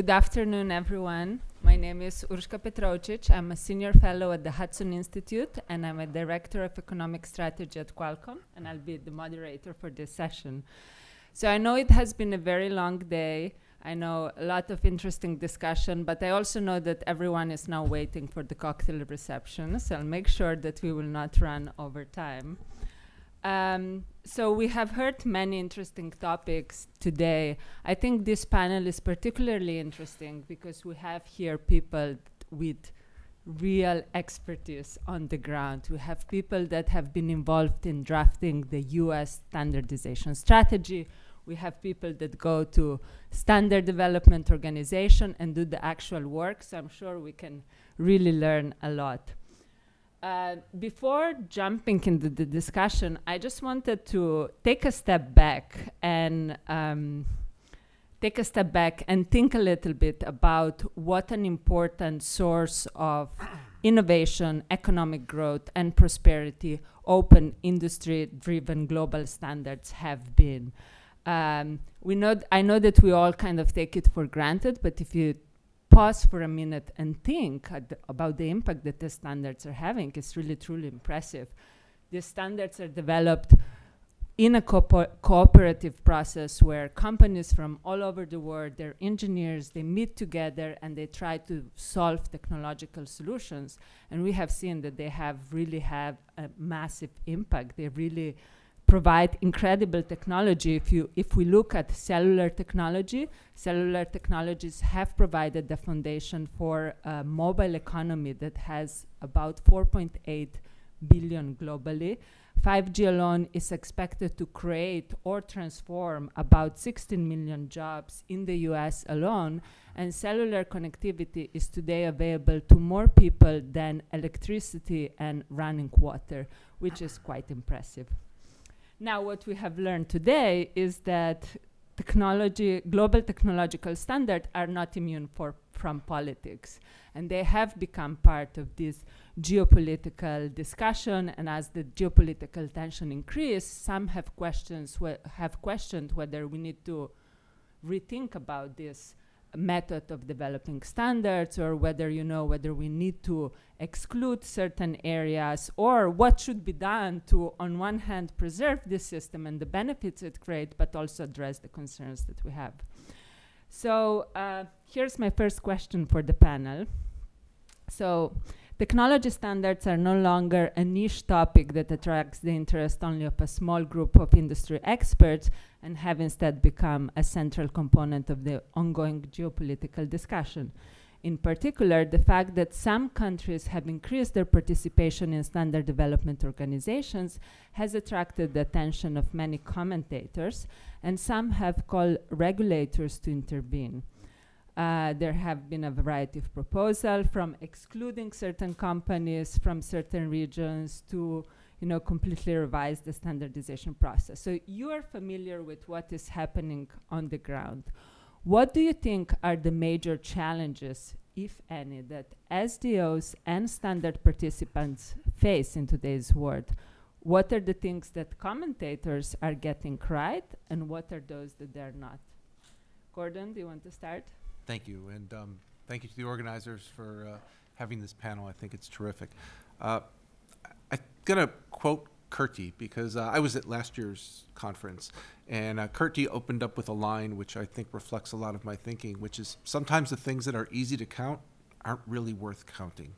Good afternoon, everyone. My name is Urška Petrovčić. I'm a senior fellow at the Hudson Institute, and I'm a director of economic strategy at Qualcomm, and I'll be the moderator for this session. So I know it has been a very long day. I know a lot of interesting discussion, but I also know that everyone is now waiting for the cocktail reception, so I'll make sure that we will not run over time. Um, so we have heard many interesting topics today. I think this panel is particularly interesting because we have here people with real expertise on the ground. We have people that have been involved in drafting the US standardization strategy. We have people that go to standard development organization and do the actual work. So I'm sure we can really learn a lot. Uh, before jumping into the discussion, I just wanted to take a step back and um, take a step back and think a little bit about what an important source of innovation, economic growth, and prosperity open industry-driven global standards have been. Um, we know I know that we all kind of take it for granted, but if you pause for a minute and think the, about the impact that the standards are having. It's really, truly impressive. The standards are developed in a co cooperative process where companies from all over the world, their engineers, they meet together and they try to solve technological solutions. And we have seen that they have really have a massive impact. They really provide incredible technology. If, you, if we look at cellular technology, cellular technologies have provided the foundation for a mobile economy that has about 4.8 billion globally. 5G alone is expected to create or transform about 16 million jobs in the US alone, and cellular connectivity is today available to more people than electricity and running water, which is quite impressive. Now, what we have learned today is that technology, global technological standards are not immune for, from politics. And they have become part of this geopolitical discussion. And as the geopolitical tension increase, some have questions have questioned whether we need to rethink about this method of developing standards or whether you know whether we need to exclude certain areas or what should be done to on one hand preserve this system and the benefits it creates but also address the concerns that we have. So uh, here's my first question for the panel. So Technology standards are no longer a niche topic that attracts the interest only of a small group of industry experts and have instead become a central component of the ongoing geopolitical discussion. In particular, the fact that some countries have increased their participation in standard development organizations has attracted the attention of many commentators, and some have called regulators to intervene. Uh, there have been a variety of proposals from excluding certain companies from certain regions to you know, completely revise the standardization process. So you are familiar with what is happening on the ground. What do you think are the major challenges, if any, that SDOs and standard participants face in today's world? What are the things that commentators are getting right, and what are those that they're not? Gordon, do you want to start? Thank you, and um, thank you to the organizers for uh, having this panel. I think it's terrific. Uh, going to quote Curti because uh, I was at last year's conference, and uh, Curti opened up with a line which I think reflects a lot of my thinking, which is sometimes the things that are easy to count aren't really worth counting.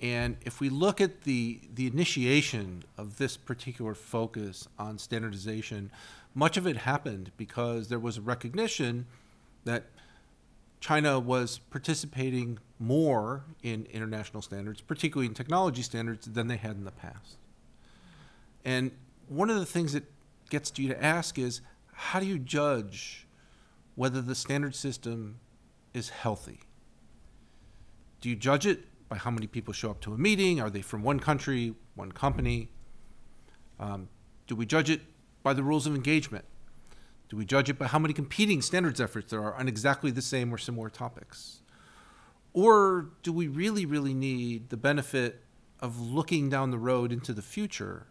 And if we look at the, the initiation of this particular focus on standardization, much of it happened because there was a recognition that China was participating more in international standards, particularly in technology standards, than they had in the past. And one of the things that gets you to ask is how do you judge whether the standard system is healthy? Do you judge it by how many people show up to a meeting? Are they from one country, one company? Um, do we judge it by the rules of engagement? Do we judge it by how many competing standards efforts there are on exactly the same or similar topics? Or do we really, really need the benefit of looking down the road into the future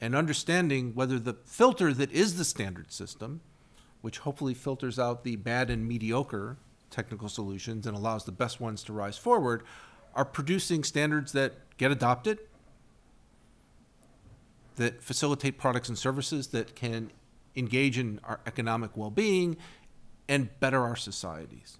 and understanding whether the filter that is the standard system, which hopefully filters out the bad and mediocre technical solutions and allows the best ones to rise forward, are producing standards that get adopted, that facilitate products and services that can engage in our economic well being and better our societies.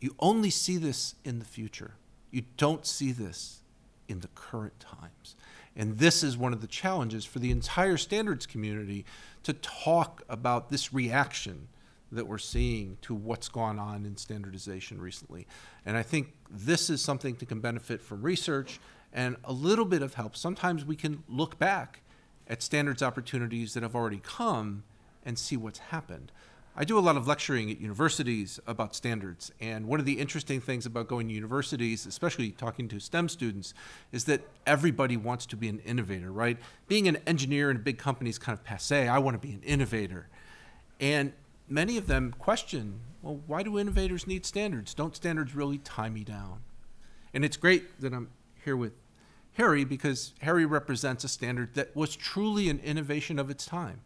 You only see this in the future. You don't see this in the current times. And this is one of the challenges for the entire standards community to talk about this reaction that we're seeing to what's gone on in standardization recently. And I think this is something that can benefit from research and a little bit of help. Sometimes we can look back at standards opportunities that have already come and see what's happened. I do a lot of lecturing at universities about standards, and one of the interesting things about going to universities, especially talking to STEM students, is that everybody wants to be an innovator, right? Being an engineer in a big company is kind of passe. I want to be an innovator. And many of them question, well, why do innovators need standards? Don't standards really tie me down? And it's great that I'm here with Harry because Harry represents a standard that was truly an innovation of its time.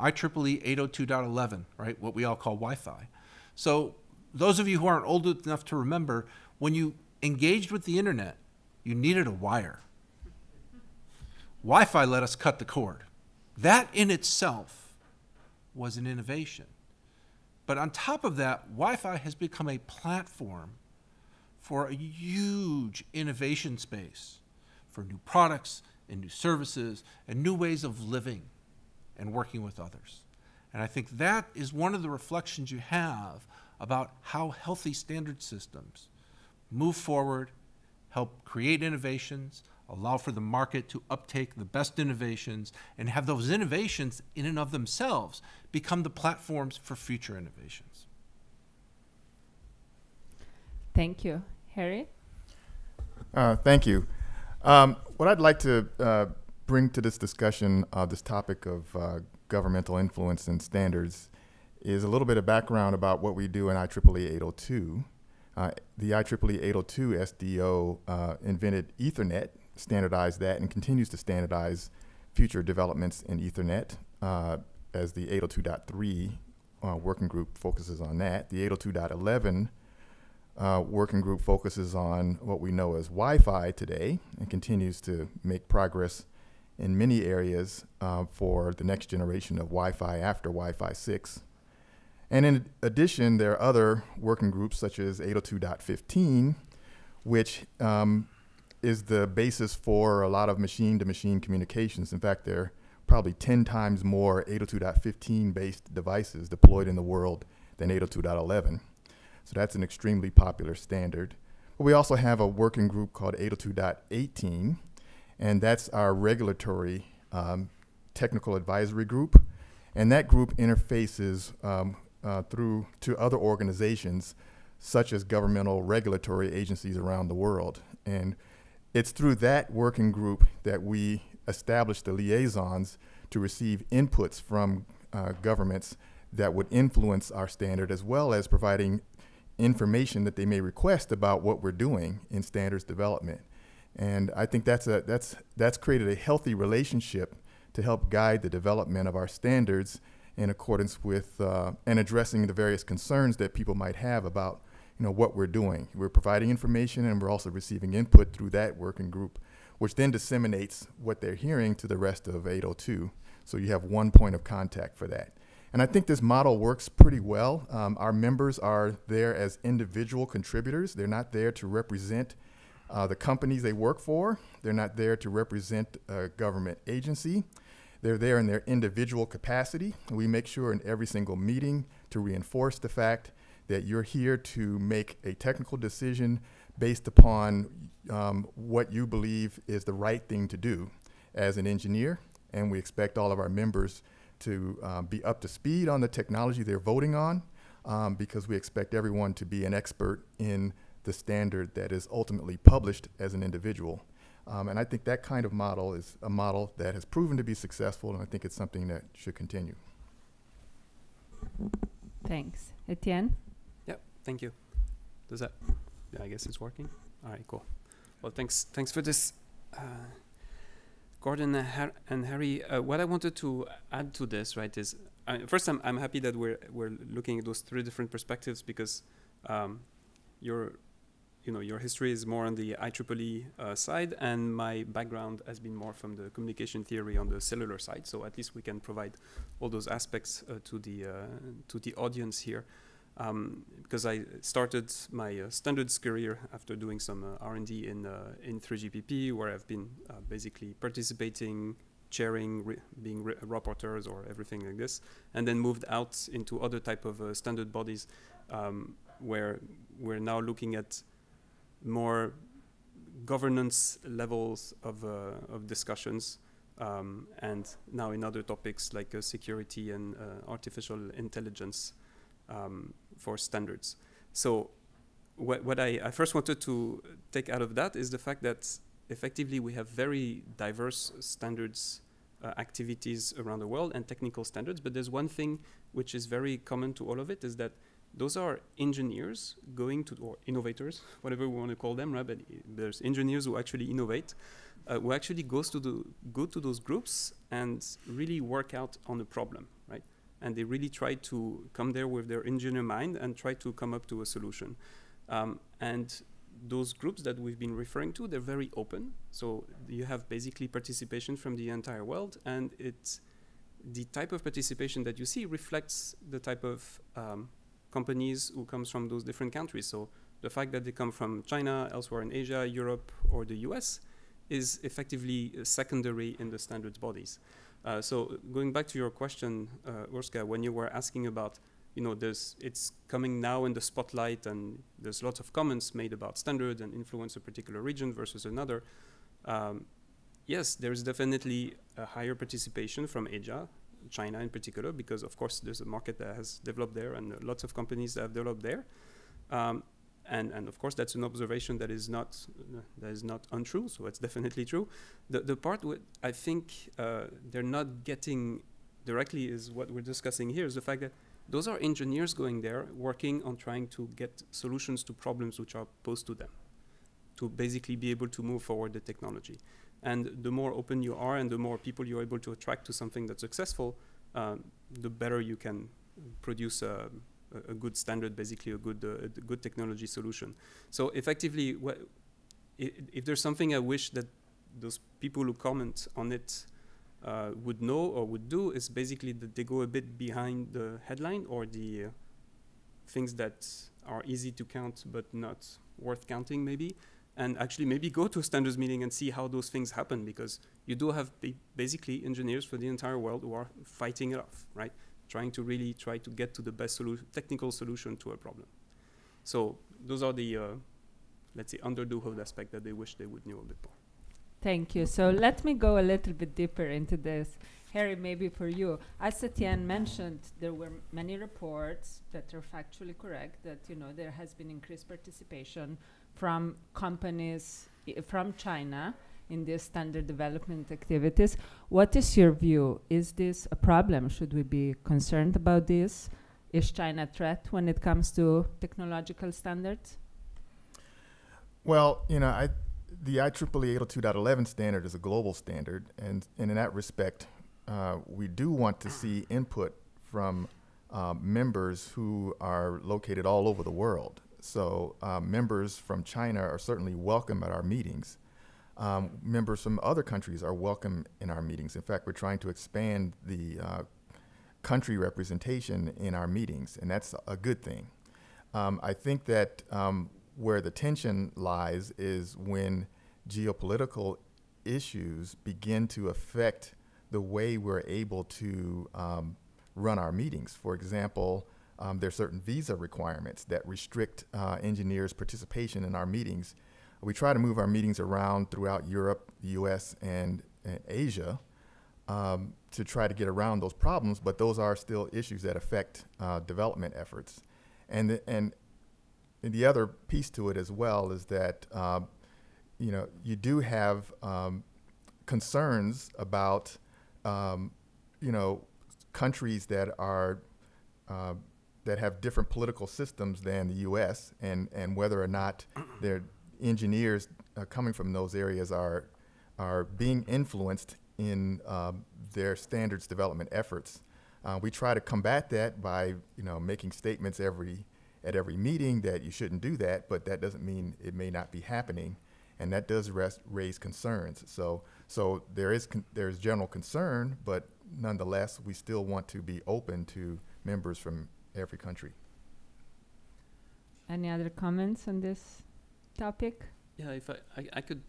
IEEE 802.11, right? What we all call Wi-Fi. So those of you who aren't old enough to remember, when you engaged with the internet, you needed a wire. Wi-Fi let us cut the cord. That in itself was an innovation. But on top of that, Wi-Fi has become a platform for a huge innovation space for new products and new services and new ways of living and working with others. And I think that is one of the reflections you have about how healthy standard systems move forward, help create innovations, allow for the market to uptake the best innovations, and have those innovations in and of themselves become the platforms for future innovations. Thank you. Harry? Uh, thank you. Um, what I'd like to uh, bring to this discussion, uh, this topic of uh, governmental influence and standards, is a little bit of background about what we do in IEEE 802. Uh, the IEEE 802 SDO uh, invented Ethernet, standardized that, and continues to standardize future developments in Ethernet uh, as the 802.3 uh, working group focuses on that. The 802.11 uh, working group focuses on what we know as Wi-Fi today and continues to make progress in many areas uh, for the next generation of Wi-Fi after Wi-Fi 6. And in addition, there are other working groups such as 802.15, which um, is the basis for a lot of machine-to-machine -machine communications. In fact, there are probably 10 times more 802.15 based devices deployed in the world than 802.11. So that's an extremely popular standard. But we also have a working group called 802.18, and that's our regulatory um, technical advisory group. And that group interfaces um, uh, through to other organizations such as governmental regulatory agencies around the world. And it's through that working group that we establish the liaisons to receive inputs from uh, governments that would influence our standard as well as providing information that they may request about what we're doing in standards development. And I think that's, a, that's, that's created a healthy relationship to help guide the development of our standards in accordance with uh, and addressing the various concerns that people might have about you know, what we're doing. We're providing information and we're also receiving input through that working group, which then disseminates what they're hearing to the rest of 802. So you have one point of contact for that. And I think this model works pretty well. Um, our members are there as individual contributors. They're not there to represent uh, the companies they work for. They're not there to represent a government agency. They're there in their individual capacity. We make sure in every single meeting to reinforce the fact that you're here to make a technical decision based upon um, what you believe is the right thing to do as an engineer. And we expect all of our members to um, be up to speed on the technology they're voting on um, because we expect everyone to be an expert in the standard that is ultimately published as an individual. Um, and I think that kind of model is a model that has proven to be successful, and I think it's something that should continue. Thanks. Etienne? Yep, thank you. Does that, yeah, I guess it's working. All right, cool. Well, thanks, thanks for this. Uh, Gordon and Harry, uh, what I wanted to add to this, right, is uh, first I'm, I'm happy that we're, we're looking at those three different perspectives because um, your you know your history is more on the IEEE uh, side, and my background has been more from the communication theory on the cellular side. So at least we can provide all those aspects uh, to the uh, to the audience here. Um, because I started my uh, standards career after doing some uh, R&D in uh, in 3GPP, where I've been basically participating, chairing, being rapporteurs or everything like this, and then moved out into other type of standard bodies, um, where we're now looking at more governance levels of, uh, of discussions um, and now in other topics like uh, security and uh, artificial intelligence um, for standards. So what, what I, I, first wanted to take out of that is the fact that effectively we have very diverse standards uh, activities around the world and technical standards, but there's one thing which is very common to all of it is that those are engineers going to, or innovators, whatever we want to call them, right? But there's engineers who actually innovate, uh, who actually goes to the, go to those groups and really work out on a problem, right? And they really try to come there with their engineer mind and try to come up to a solution. Um, and those groups that we've been referring to, they're very open. So you have basically participation from the entire world, and it's the type of participation that you see reflects the type of um, companies who comes from those different countries. So the fact that they come from China, elsewhere in Asia, Europe, or the US is effectively secondary in the standards bodies. Uh, so going back to your question, uh, Urska, when you were asking about, you know, there's, it's coming now in the spotlight and there's lots of comments made about standards and influence a particular region versus another. Um, yes, there's definitely a higher participation from Asia, China in particular, because of course there's a market that has developed there and lots of companies that have developed there. Um, and, and of course that's an observation that is not uh, that is not untrue. So it's definitely true. The the part I think uh, they're not getting directly is what we're discussing here is the fact that those are engineers going there working on trying to get solutions to problems which are posed to them, to basically be able to move forward the technology. And the more open you are and the more people you're able to attract to something that's successful, um, the better you can produce a, a good standard, basically a good, uh, a good technology solution. So effectively, if there's something I wish that those people who comment on it uh, would know or would do is basically that they go a bit behind the headline or the uh, things that are easy to count but not worth counting maybe and actually maybe go to a standards meeting and see how those things happen because you do have basically engineers for the entire world who are fighting it off, right? Trying to really try to get to the best solu technical solution to a problem. So those are the, uh, let's say, under the hood aspect that they wish they would know a bit more. Thank you. So let me go a little bit deeper into this. Harry, maybe for you. As Etienne mentioned, there were many reports that are factually correct that, you know, there has been increased participation from companies from China in these standard development activities. What is your view? Is this a problem? Should we be concerned about this? Is China a threat when it comes to technological standards? Well, you know, I, the IEEE 802.11 standard is a global standard, and, and in that respect, uh, we do want to see input from uh, members who are located all over the world. So um, members from China are certainly welcome at our meetings. Um, members from other countries are welcome in our meetings. In fact, we're trying to expand the uh, country representation in our meetings, and that's a good thing. Um, I think that um, where the tension lies is when geopolitical issues begin to affect the way we're able to um, run our meetings. For example, um, there are certain visa requirements that restrict uh, engineers' participation in our meetings. We try to move our meetings around throughout Europe, the US, and, and Asia um, to try to get around those problems, but those are still issues that affect uh, development efforts. And the, and, the other piece to it as well is that uh, you know you do have um, concerns about um, you know countries that are uh, that have different political systems than the U.S. and and whether or not their engineers uh, coming from those areas are are being influenced in um, their standards development efforts. Uh, we try to combat that by you know making statements every at every meeting that you shouldn't do that, but that doesn't mean it may not be happening, and that does rest, raise concerns. So, so there is there is general concern, but nonetheless, we still want to be open to members from every country. Any other comments on this topic? Yeah, if I, I, I could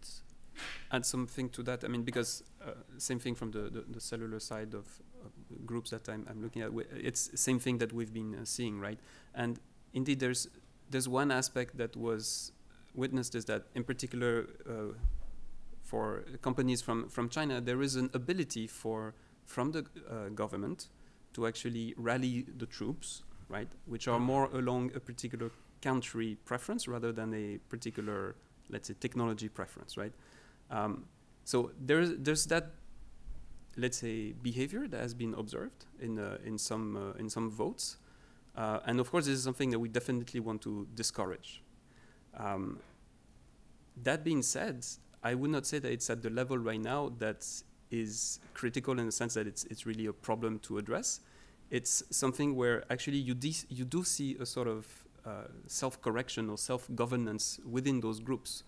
add something to that. I mean, because uh, same thing from the, the, the cellular side of, of groups that I'm, I'm looking at. wi- It's same thing that we've been uh, seeing, right? And indeed, there's there's one aspect that was witnessed is that, in particular, uh, for companies from from China, there is an ability for from the uh, government to actually rally the troops, right? Which are more along a particular country preference rather than a particular, let's say, technology preference, right? Um, so there's there's that, let's say, behavior that has been observed in uh, in some uh, in some votes, uh, and of course this is something that we definitely want to discourage. Um, that being said, I would not say that it's at the level right now that is critical in the sense that it's it's really a problem to address. It's something where actually you you do see a sort of uh, self-correction or self-governance within those groups,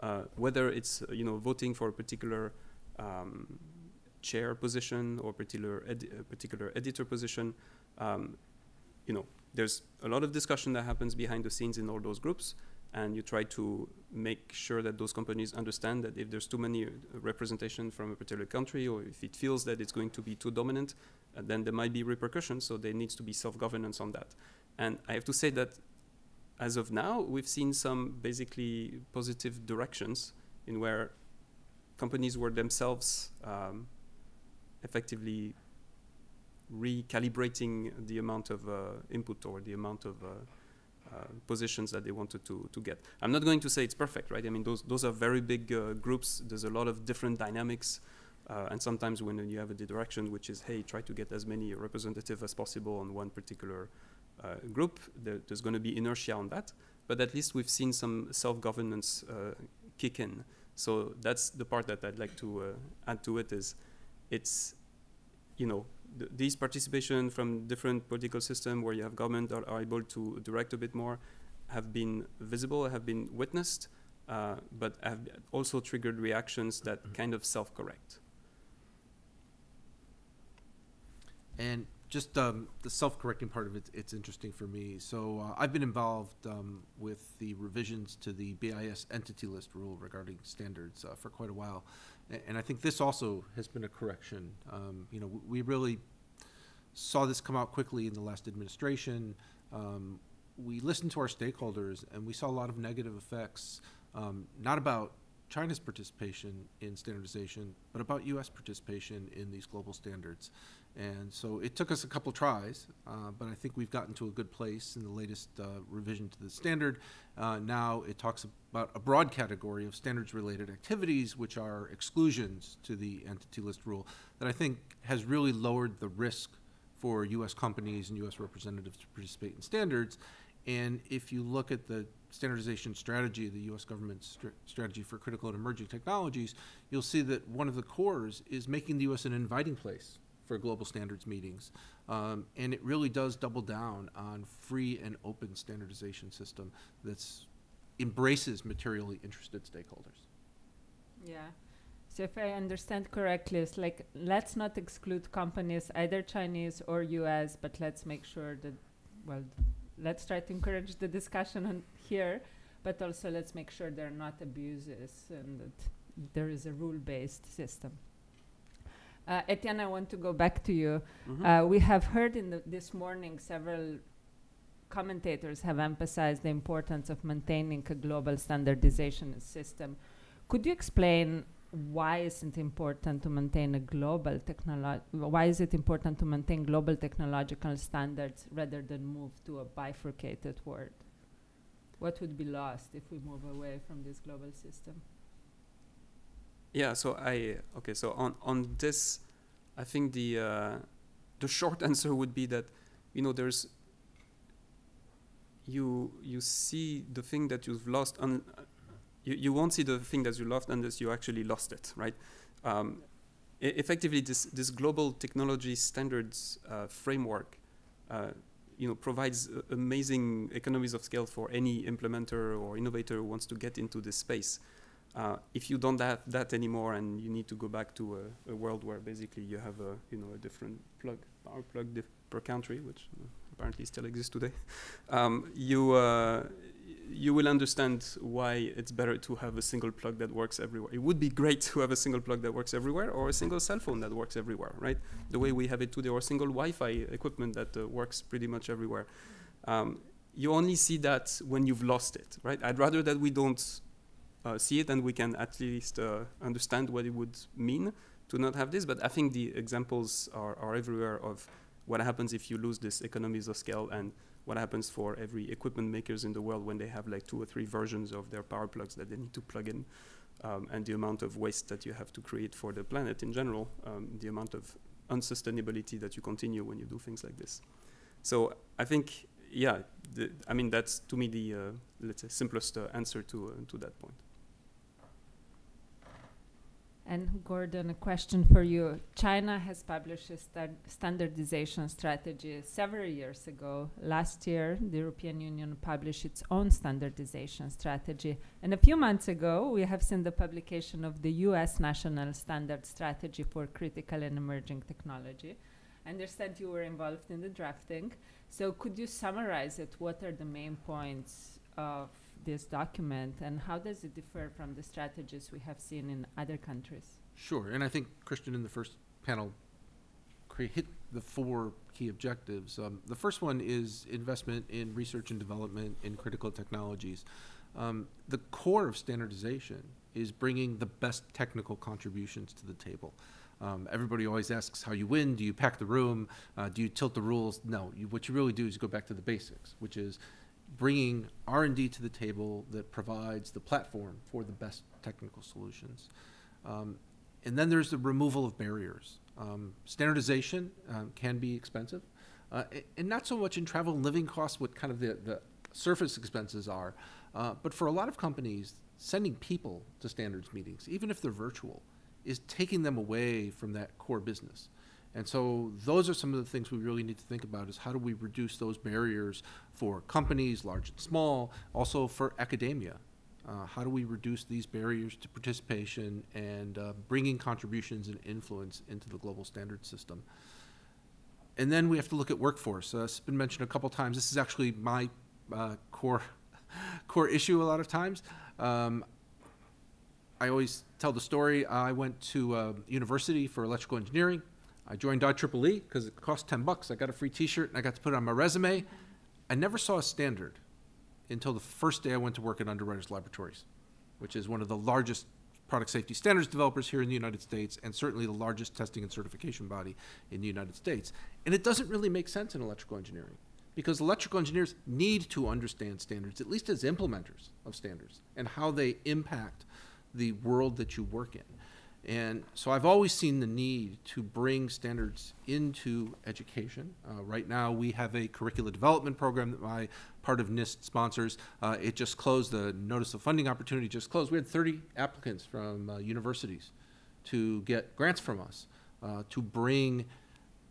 uh, whether it's uh, you know voting for a particular um, chair position or particular a particular editor position. Um, you know, there's a lot of discussion that happens behind the scenes in all those groups, and you try to make sure that those companies understand that if there's too many uh, representation from a particular country, or if it feels that it's going to be too dominant, then there might be repercussions. So there needs to be self-governance on that. And I have to say that as of now, we've seen some basically positive directions in where companies were themselves um, effectively recalibrating the amount of uh, input or the amount of uh, uh, positions that they wanted to, to get. I'm not going to say it's perfect, right? I mean, those, those are very big uh, groups. There's a lot of different dynamics. Uh, and sometimes when you have a direction which is, hey, try to get as many representative as possible on one particular uh, group, there, there's going to be inertia on that. But at least we've seen some self-governance uh, kick in. So that's the part that I'd like to uh, add to it is it's, you know, th- these participation from different political system where you have government that are able to direct a bit more have been visible, have been witnessed, uh, but have also triggered reactions that kind of self-correct. And just um, the self-correcting part of it, it's interesting for me. So uh, I've been involved um, with the revisions to the BIS entity list rule regarding standards uh, for quite a while, and I think this also has been a correction. Um, you know, we really saw this come out quickly in the last administration. Um, we listened to our stakeholders, and we saw a lot of negative effects, um, not about China's participation in standardization, but about U.S. participation in these global standards. And so it took us a couple tries, uh, but I think we've gotten to a good place in the latest uh, revision to the standard. Uh, now it talks about a broad category of standards related activities, which are exclusions to the entity list rule, that I think has really lowered the risk for U.S. companies and U.S. representatives to participate in standards. And if you look at the standardization strategy, the U.S. government's str- strategy for critical and emerging technologies, you'll see that one of the cores is making the U.S. an inviting place for global standards meetings. Um, and it really does double down on free and open standardization system that embraces materially interested stakeholders. Yeah. So if I understand correctly, it's like let's not exclude companies, either Chinese or US, but let's make sure that, well, let's try to encourage the discussion on here, but also let's make sure there are not abuses and that there is a rule-based system. Uh, Etienne, I want to go back to you. Mhm. Uh, we have heard in the, this morning several commentators have emphasized the importance of maintaining a global standardization system. Could you explain why is it important to maintain a global technolo- why is it important to maintain global technological standards rather than move to a bifurcated world? What would be lost if we move away from this global system? Yeah, so I okay, so on on this, I think the uh, the short answer would be that you know there's you you see the thing that you've lost un, you, you won't see the thing that you lost unless you actually lost it, right? Um, effectively, this this global technology standards uh, framework uh, you know provides uh, amazing economies of scale for any implementer or innovator who wants to get into this space. Uh, if you don't have that anymore and you need to go back to a, a world where basically you have a you know a different plug power plug per country, which uh, apparently still exists today, um, you uh, you will understand why it's better to have a single plug that works everywhere. It would be great to have a single plug that works everywhere or a single cell phone that works everywhere, right? The way we have it today, or single Wi-Fi equipment that uh, works pretty much everywhere. Um, you only see that when you've lost it, right? I'd rather that we don't see it and we can at least uh, understand what it would mean to not have this. But I think the examples are, are everywhere of what happens if you lose this economies of scale and what happens for every equipment makers in the world when they have like two or three versions of their power plugs that they need to plug in um, and the amount of waste that you have to create for the planet in general, um, the amount of unsustainability that you continue when you do things like this. So I think, yeah, the, I mean, that's to me the, uh, let's say, simplest uh, answer to, uh, to that point. And Gordon, a question for you. China has published a standardization strategy several years ago. Last year, the European Union published its own standardization strategy. And a few months ago, we have seen the publication of the US National Standard Strategy for Critical and Emerging Technology. I understand you were involved in the drafting. So could you summarize it? What are the main points of this document and how does it differ from the strategies we have seen in other countries? Sure, and I think Christian in the first panel hit the four key objectives. Um, the first one is investment in research and development in critical technologies. Um, the core of standardization is bringing the best technical contributions to the table. Um, everybody always asks how you win. Do you pack the room? Uh, do you tilt the rules? No. You, what you really do is go back to the basics, which is bringing R&D to the table that provides the platform for the best technical solutions. Um, and then there's the removal of barriers. Um, standardization um, can be expensive, uh, and not so much in travel and living costs, what kind of the, the surface expenses are, uh, but for a lot of companies, sending people to standards meetings, even if they're virtual, is taking them away from that core business. And so those are some of the things we really need to think about is how do we reduce those barriers for companies, large and small, also for academia. Uh, how do we reduce these barriers to participation and uh, bringing contributions and influence into the global standard system? And then we have to look at workforce. Uh, it's been mentioned a couple times. This is actually my uh, core core issue a lot of times. Um, I always tell the story. I went to uh, university for electrical engineering. I joined IEEE because it cost 10 bucks. I got a free t-shirt and I got to put it on my resume. I never saw a standard until the first day I went to work at Underwriters Laboratories, which is one of the largest product safety standards developers here in the United States and certainly the largest testing and certification body in the United States. And it doesn't really make sense in electrical engineering because electrical engineers need to understand standards, at least as implementers of standards, and how they impact the world that you work in. And so I've always seen the need to bring standards into education. Uh, right now, we have a curricula development program that my part of NIST sponsors. Uh, it just closed, the notice of funding opportunity just closed. We had 30 applicants from uh, universities to get grants from us uh, to bring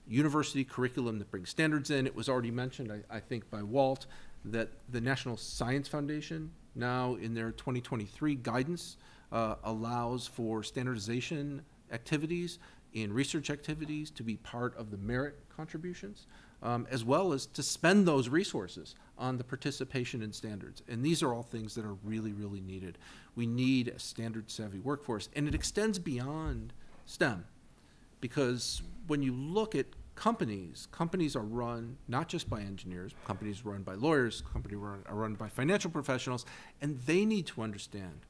university curriculum that brings standards in. It was already mentioned, I, I think, by Walt that the National Science Foundation now in their 2023 guidance uh, allows for standardization activities in research activities to be part of the merit contributions, um, as well as to spend those resources on the participation in standards. And these are all things that are really, really needed. We need a standard savvy workforce, and it extends beyond STEM because when you look at companies, companies are run not just by engineers, companies run by lawyers, companies run, are run by financial professionals, and they need to understand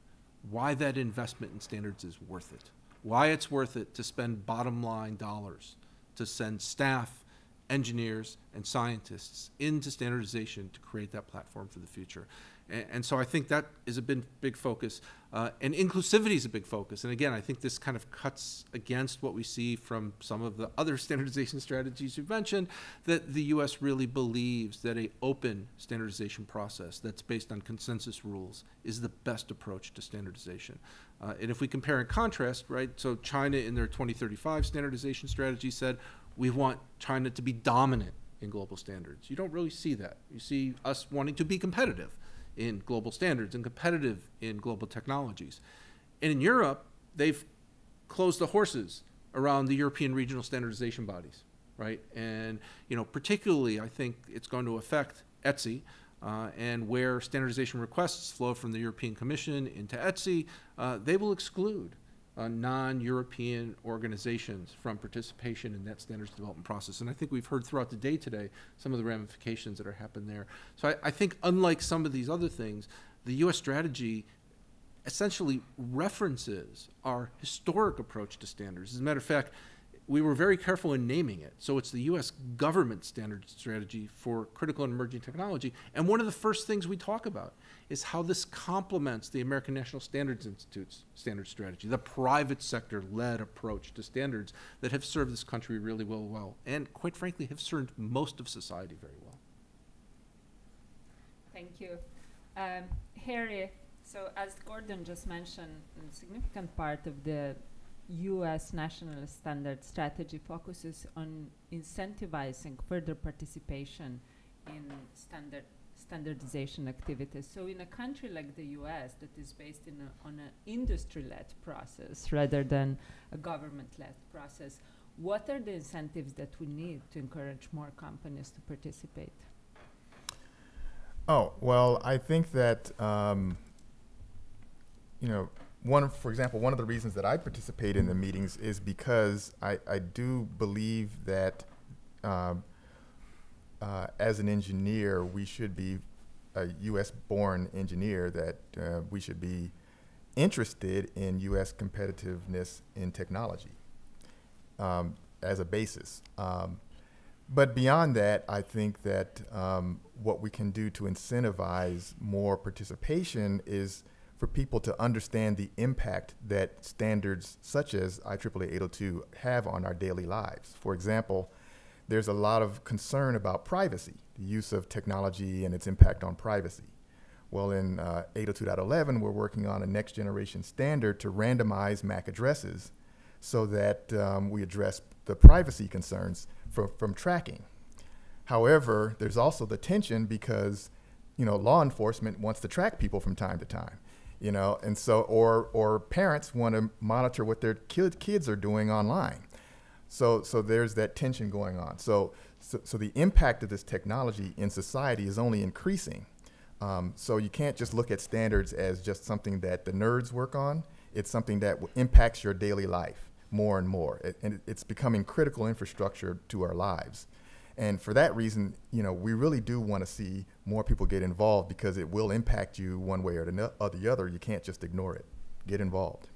why that investment in standards is worth it, why it's worth it to spend bottom line dollars to send staff, engineers, and scientists into standardization to create that platform for the future. And, and so I think that is a big, big focus. Uh, and inclusivity is a big focus. And again, I think this kind of cuts against what we see from some of the other standardization strategies you've mentioned, that the U.S. really believes that a open standardization process that's based on consensus rules is the best approach to standardization. Uh, and if we compare and contrast, right, so China in their 2035 standardization strategy said, we want China to be dominant in global standards. You don't really see that. You see us wanting to be competitive in global standards and competitive in global technologies. And in Europe, they've closed the horses around the European regional standardization bodies, right? And you know, particularly, I think it's going to affect ETSI. Uh, and where standardization requests flow from the European Commission into ETSI, uh, they will exclude uh, non-European organizations from participation in that standards development process. And I think we've heard throughout the day today some of the ramifications that are happening there. So I, I think unlike some of these other things, the U.S. strategy essentially references our historic approach to standards. As a matter of fact, we were very careful in naming it. So it's the U.S. government standard strategy for critical and emerging technology. And one of the first things we talk about is how this complements the American National Standards Institute's standard strategy, the private sector led approach to standards that have served this country really well, well, and quite frankly, have served most of society very well. Thank you. Um, Harry, so as Gordon just mentioned, a significant part of the US national standard strategy focuses on incentivizing further participation in standard standardization activities. So in a country like the US that is based a, on an industry-led process rather than a government-led process, what are the incentives that we need to encourage more companies to participate? Oh, well, I think that, um, you know, one, for example, one of the reasons that I participate in the meetings is because I, I do believe that um, uh, as an engineer, we should be a U.S. born engineer, that uh, we should be interested in U.S. competitiveness in technology um, as a basis. Um, but beyond that, I think that um, what we can do to incentivize more participation is for people to understand the impact that standards such as IEEE 802 have on our daily lives. For example, there's a lot of concern about privacy, the use of technology and its impact on privacy. Well, in uh, 802.11, we're working on a next generation standard to randomize MAC addresses so that um, we address the privacy concerns from, from tracking. However, there's also the tension because you know, law enforcement wants to track people from time to time you know, and so or or parents want to monitor what their kid, kids are doing online. So so there's that tension going on. So so, so the impact of this technology in society is only increasing. Um, so you can't just look at standards as just something that the nerds work on. It's something that impacts your daily life more and more, it, and it's becoming critical infrastructure to our lives. And for that reason, you know, we really do want to see more people get involved because it will impact you one way or the, or the other. You can't just ignore it. Get involved.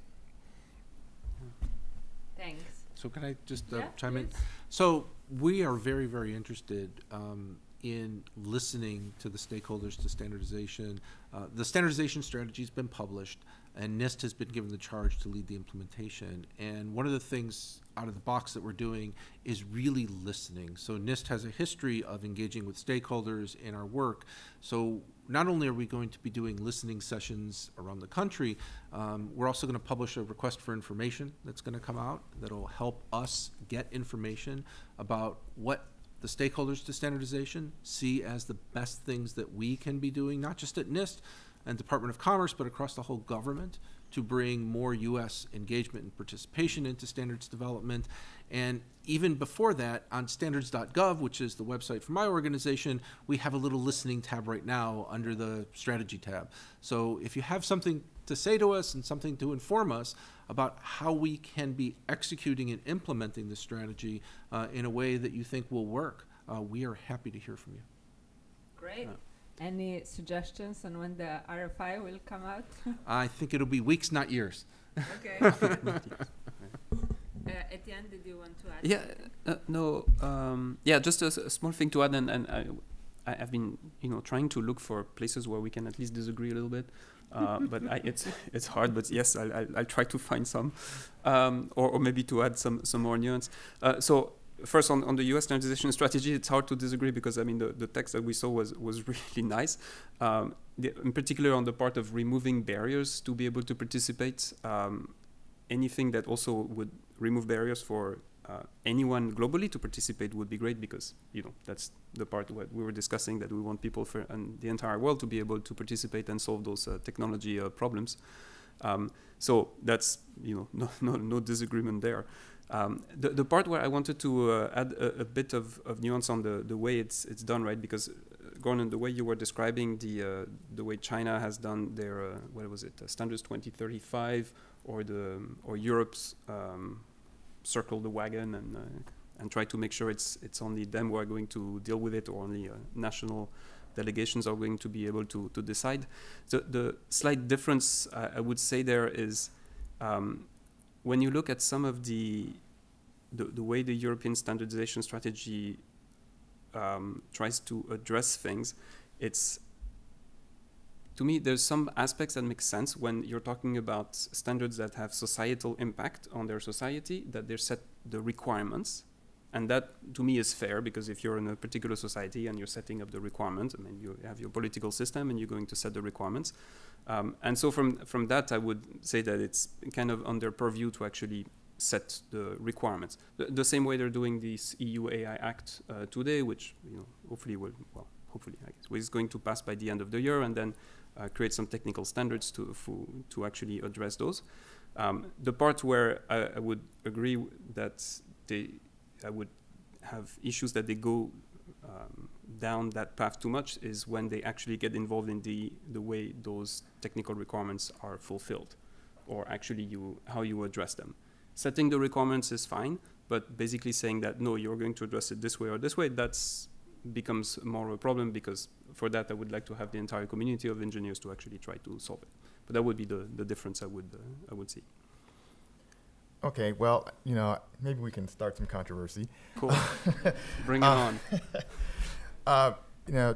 Thanks. So can I just uh, Yeah, chime in? So we are very, very interested um, in listening to the stakeholders to standardization. Uh, the standardization strategy has been published, and NIST has been given the charge to lead the implementation. And one of the things out of the box that we're doing is really listening. So NIST has a history of engaging with stakeholders in our work. So not only are we going to be doing listening sessions around the country, um, we're also going to publish a request for information that's going to come out that'll help us get information about what the stakeholders to standardization see as the best things that we can be doing, not just at NIST and Department of Commerce, but across the whole government to bring more U.S. engagement and participation into standards development. And even before that, on standards.gov, which is the website for my organization, we have a little listening tab right now under the strategy tab. So if you have something to say to us and something to inform us about how we can be executing and implementing this strategy uh, in a way that you think will work, uh, we are happy to hear from you. Great. Yeah. Any suggestions on when the RFI will come out? I think it'll be weeks, not years. okay. uh, Etienne, did you want to add? Yeah, uh, no, um, yeah, just a small thing to add, and, and I, I, I've been, you know, trying to look for places where we can at least disagree a little bit, uh, but I, it's it's hard. But yes, I'll, I'll, I'll try to find some, um, or, or maybe to add some some more nuance. Uh, so first on, on the U.S. standardization strategy, it's hard to disagree because I mean the, the text that we saw was was really nice, um, the, in particular on the part of removing barriers to be able to participate. Um, anything that also would remove barriers for uh, anyone globally to participate would be great because you know that's the part what we were discussing that we want people for and the entire world to be able to participate and solve those uh, technology uh, problems. Um, so that's you know no no, no disagreement there. Um, the, the part where I wanted to uh, add a, a, bit of, of nuance on the, the way it's it's done right because uh, Gordon the way you were describing the uh, the way China has done their uh, what was it standards 2035 or the or Europe's um, circle the wagon and uh, and try to make sure it's it's only them who are going to deal with it or only uh, national delegations are going to be able to to decide. So the slight difference uh, I would say there is um, when you look at some of the the, the way the European standardization strategy um, tries to address things, it's to me, there's some aspects that make sense when you're talking about standards that have societal impact on their society, that they set the requirements. And that, to me, is fair because if you're in a particular society and you're setting up the requirements, I mean, you have your political system and you're going to set the requirements. Um, and so, from, from that, I would say that it's kind of under purview to actually set the requirements. The, the same way they're doing this EU AI Act uh, today, which, you know, hopefully will, well, hopefully, I guess, is going to pass by the end of the year. And then uh, create some technical standards to, to actually address those. Um, the part where I, I, would agree that they, I would have issues that they go um, down that path too much is when they actually get involved in the, the way those technical requirements are fulfilled or actually you, how you address them. Setting the requirements is fine, but basically saying that no, you're going to address it this way or this way, that's becomes more of a problem because for that I would like to have the entire community of engineers to actually try to solve it. But that would be the, the difference I would, uh, I would see. Okay, well, you know, maybe we can start some controversy. Cool. Bring it uh, on. uh, you know,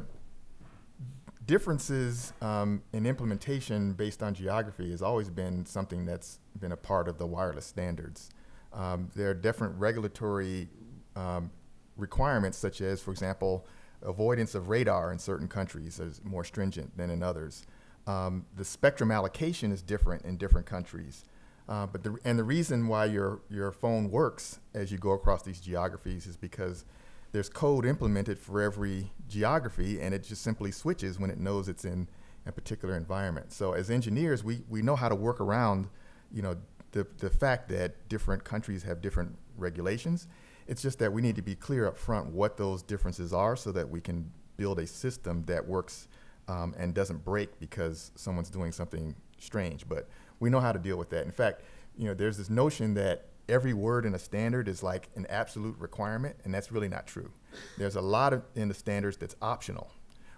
differences um, in implementation based on geography has always been something that's been a part of the wireless standards. Um, there are different regulatory um, requirements, such as, for example, avoidance of radar in certain countries is more stringent than in others. Um, the spectrum allocation is different in different countries. Uh, but the, and the reason why your, your phone works as you go across these geographies is because there's code implemented for every geography and it just simply switches when it knows it's in a particular environment. So as engineers, we, we know how to work around, you know, the, the fact that different countries have different regulations it's just that we need to be clear up front what those differences are so that we can build a system that works um, and doesn't break because someone's doing something strange. But we know how to deal with that. In fact, you know, there's this notion that every word in a standard is like an absolute requirement, and that's really not true. There's a lot of in the standards that's optional,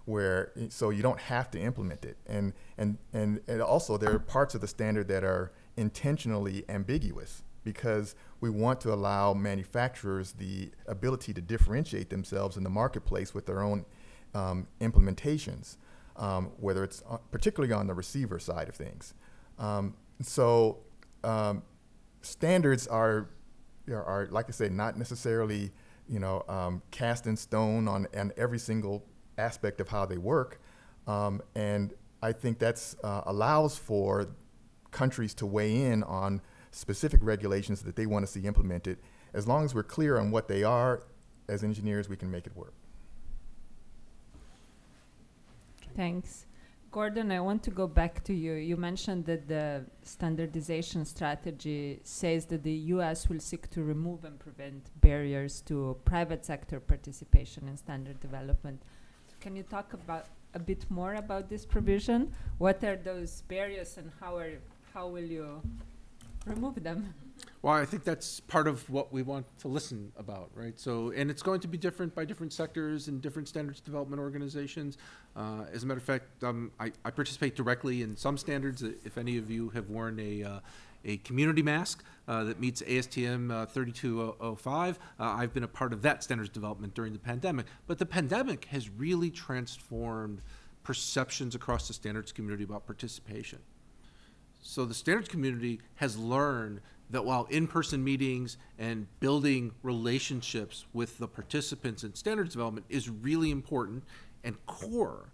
where so you don't have to implement it, and and and, and also there are parts of the standard that are intentionally ambiguous because we want to allow manufacturers the ability to differentiate themselves in the marketplace with their own um, implementations, um, whether it's uh, particularly on the receiver side of things. Um, so um, standards are, are, like I say, not necessarily you know um, cast in stone on, on every single aspect of how they work, um, and I think that's uh, allows for countries to weigh in on specific regulations that they want to see implemented. As long as we're clear on what they are, as engineers, we can make it work. Thanks. Gordon, I want to go back to you. You mentioned that the standardization strategy says that the US will seek to remove and prevent barriers to private sector participation in standard development. Can you talk about a bit more about this provision? What are those barriers and how are how will you remove them. Well, I think that's part of what we want to listen about, right? So, and it's going to be different by different sectors and different standards development organizations. Uh, as a matter of fact, um, I, I, participate directly in some standards. If any of you have worn a uh, a community mask uh, that meets ASTM uh, 3205. Uh, I've been a part of that standards development during the pandemic. But the pandemic has really transformed perceptions across the standards community about participation. So the standards community has learned that while in-person meetings and building relationships with the participants in standards development is really important and core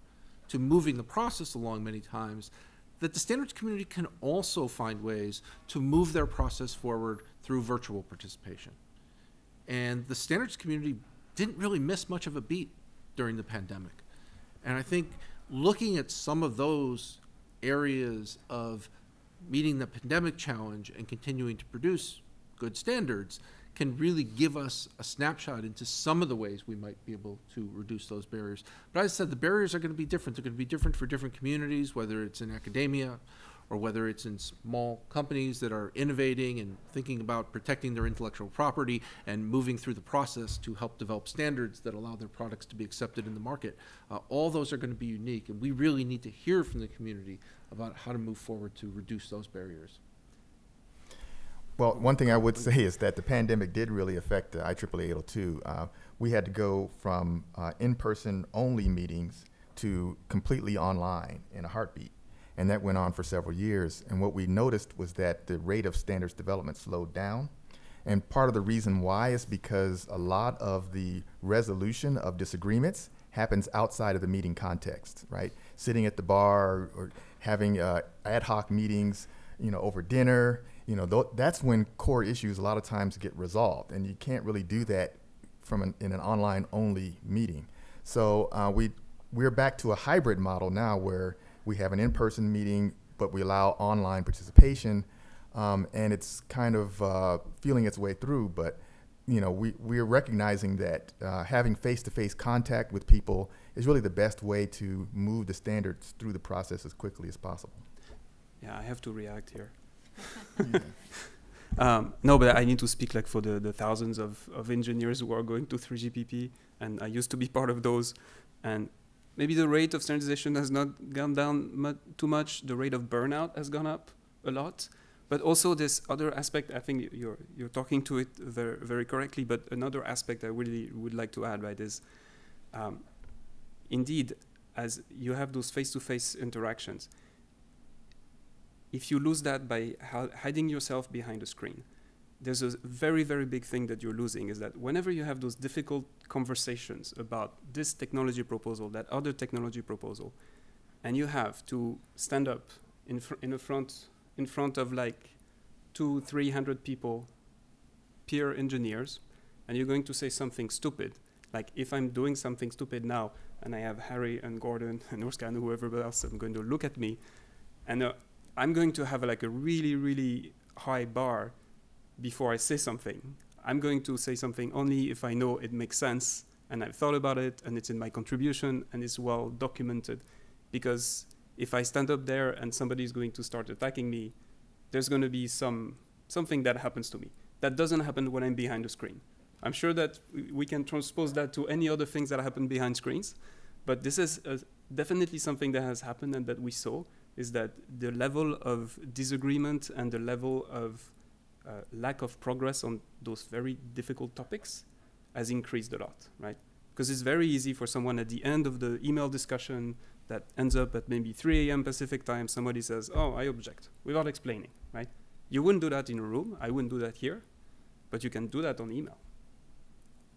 to moving the process along many times, that the standards community can also find ways to move their process forward through virtual participation. And the standards community didn't really miss much of a beat during the pandemic. And I think looking at some of those areas of meeting the pandemic challenge and continuing to produce good standards can really give us a snapshot into some of the ways we might be able to reduce those barriers. But as I said, the barriers are going to be different. They're going to be different for different communities, whether it's in academia or whether it's in small companies that are innovating and thinking about protecting their intellectual property and moving through the process to help develop standards that allow their products to be accepted in the market. Uh, all those are going to be unique, and we really need to hear from the community about how to move forward to reduce those barriers. Well, one thing I would say is that the pandemic did really affect the IEEE 802. Uh, we had to go from uh, in-person only meetings to completely online in a heartbeat. And that went on for several years. And what we noticed was that the rate of standards development slowed down. And part of the reason why is because a lot of the resolution of disagreements happens outside of the meeting context, right? Sitting at the bar or having uh, ad hoc meetings, you know, over dinner, you know, th- that's when core issues a lot of times get resolved. And you can't really do that from an, in an online only meeting. So uh, we, we're back to a hybrid model now where we have an in-person meeting, but we allow online participation, um, and it's kind of uh, feeling its way through. But you know, we we're recognizing that uh, having face-to-face contact with people is really the best way to move the standards through the process as quickly as possible. Yeah, I have to react here. um, no, but I need to speak like for the, the thousands of, of engineers who are going to 3GPP, and I used to be part of those. And maybe the rate of standardization has not gone down mu too much. The rate of burnout has gone up a lot. But also this other aspect, I think you're you're talking to it very very correctly. But another aspect I really would like to add, right, is um, indeed as you have those face-to-face -face interactions. If you lose that by hiding yourself behind a screen, there's a very, very big thing that you're losing is that whenever you have those difficult conversations about this technology proposal, that other technology proposal, and you have to stand up in, fr in, front, in front of like two, three hundred people, peer engineers, and you're going to say something stupid, like if I'm doing something stupid now, and I have Harry and Gordon and Urska and whoever else, I'm going to look at me, and uh, I'm going to have like a really, really high bar before I say something. I'm going to say something only if I know it makes sense and I've thought about it and it's in my contribution and it's well documented. Because if I stand up there and somebody is going to start attacking me, there's going to be some something that happens to me. That doesn't happen when I'm behind the screen. I'm sure that we can transpose that to any other things that happen behind screens, but this is definitely something that has happened and that we saw is that the level of disagreement and the level of uh, lack of progress on those very difficult topics has increased a lot, right? Because it's very easy for someone at the end of the email discussion that ends up at maybe 3 a.m. Pacific time, somebody says, oh, I object, without explaining, right? You wouldn't do that in a room, I wouldn't do that here, but you can do that on email.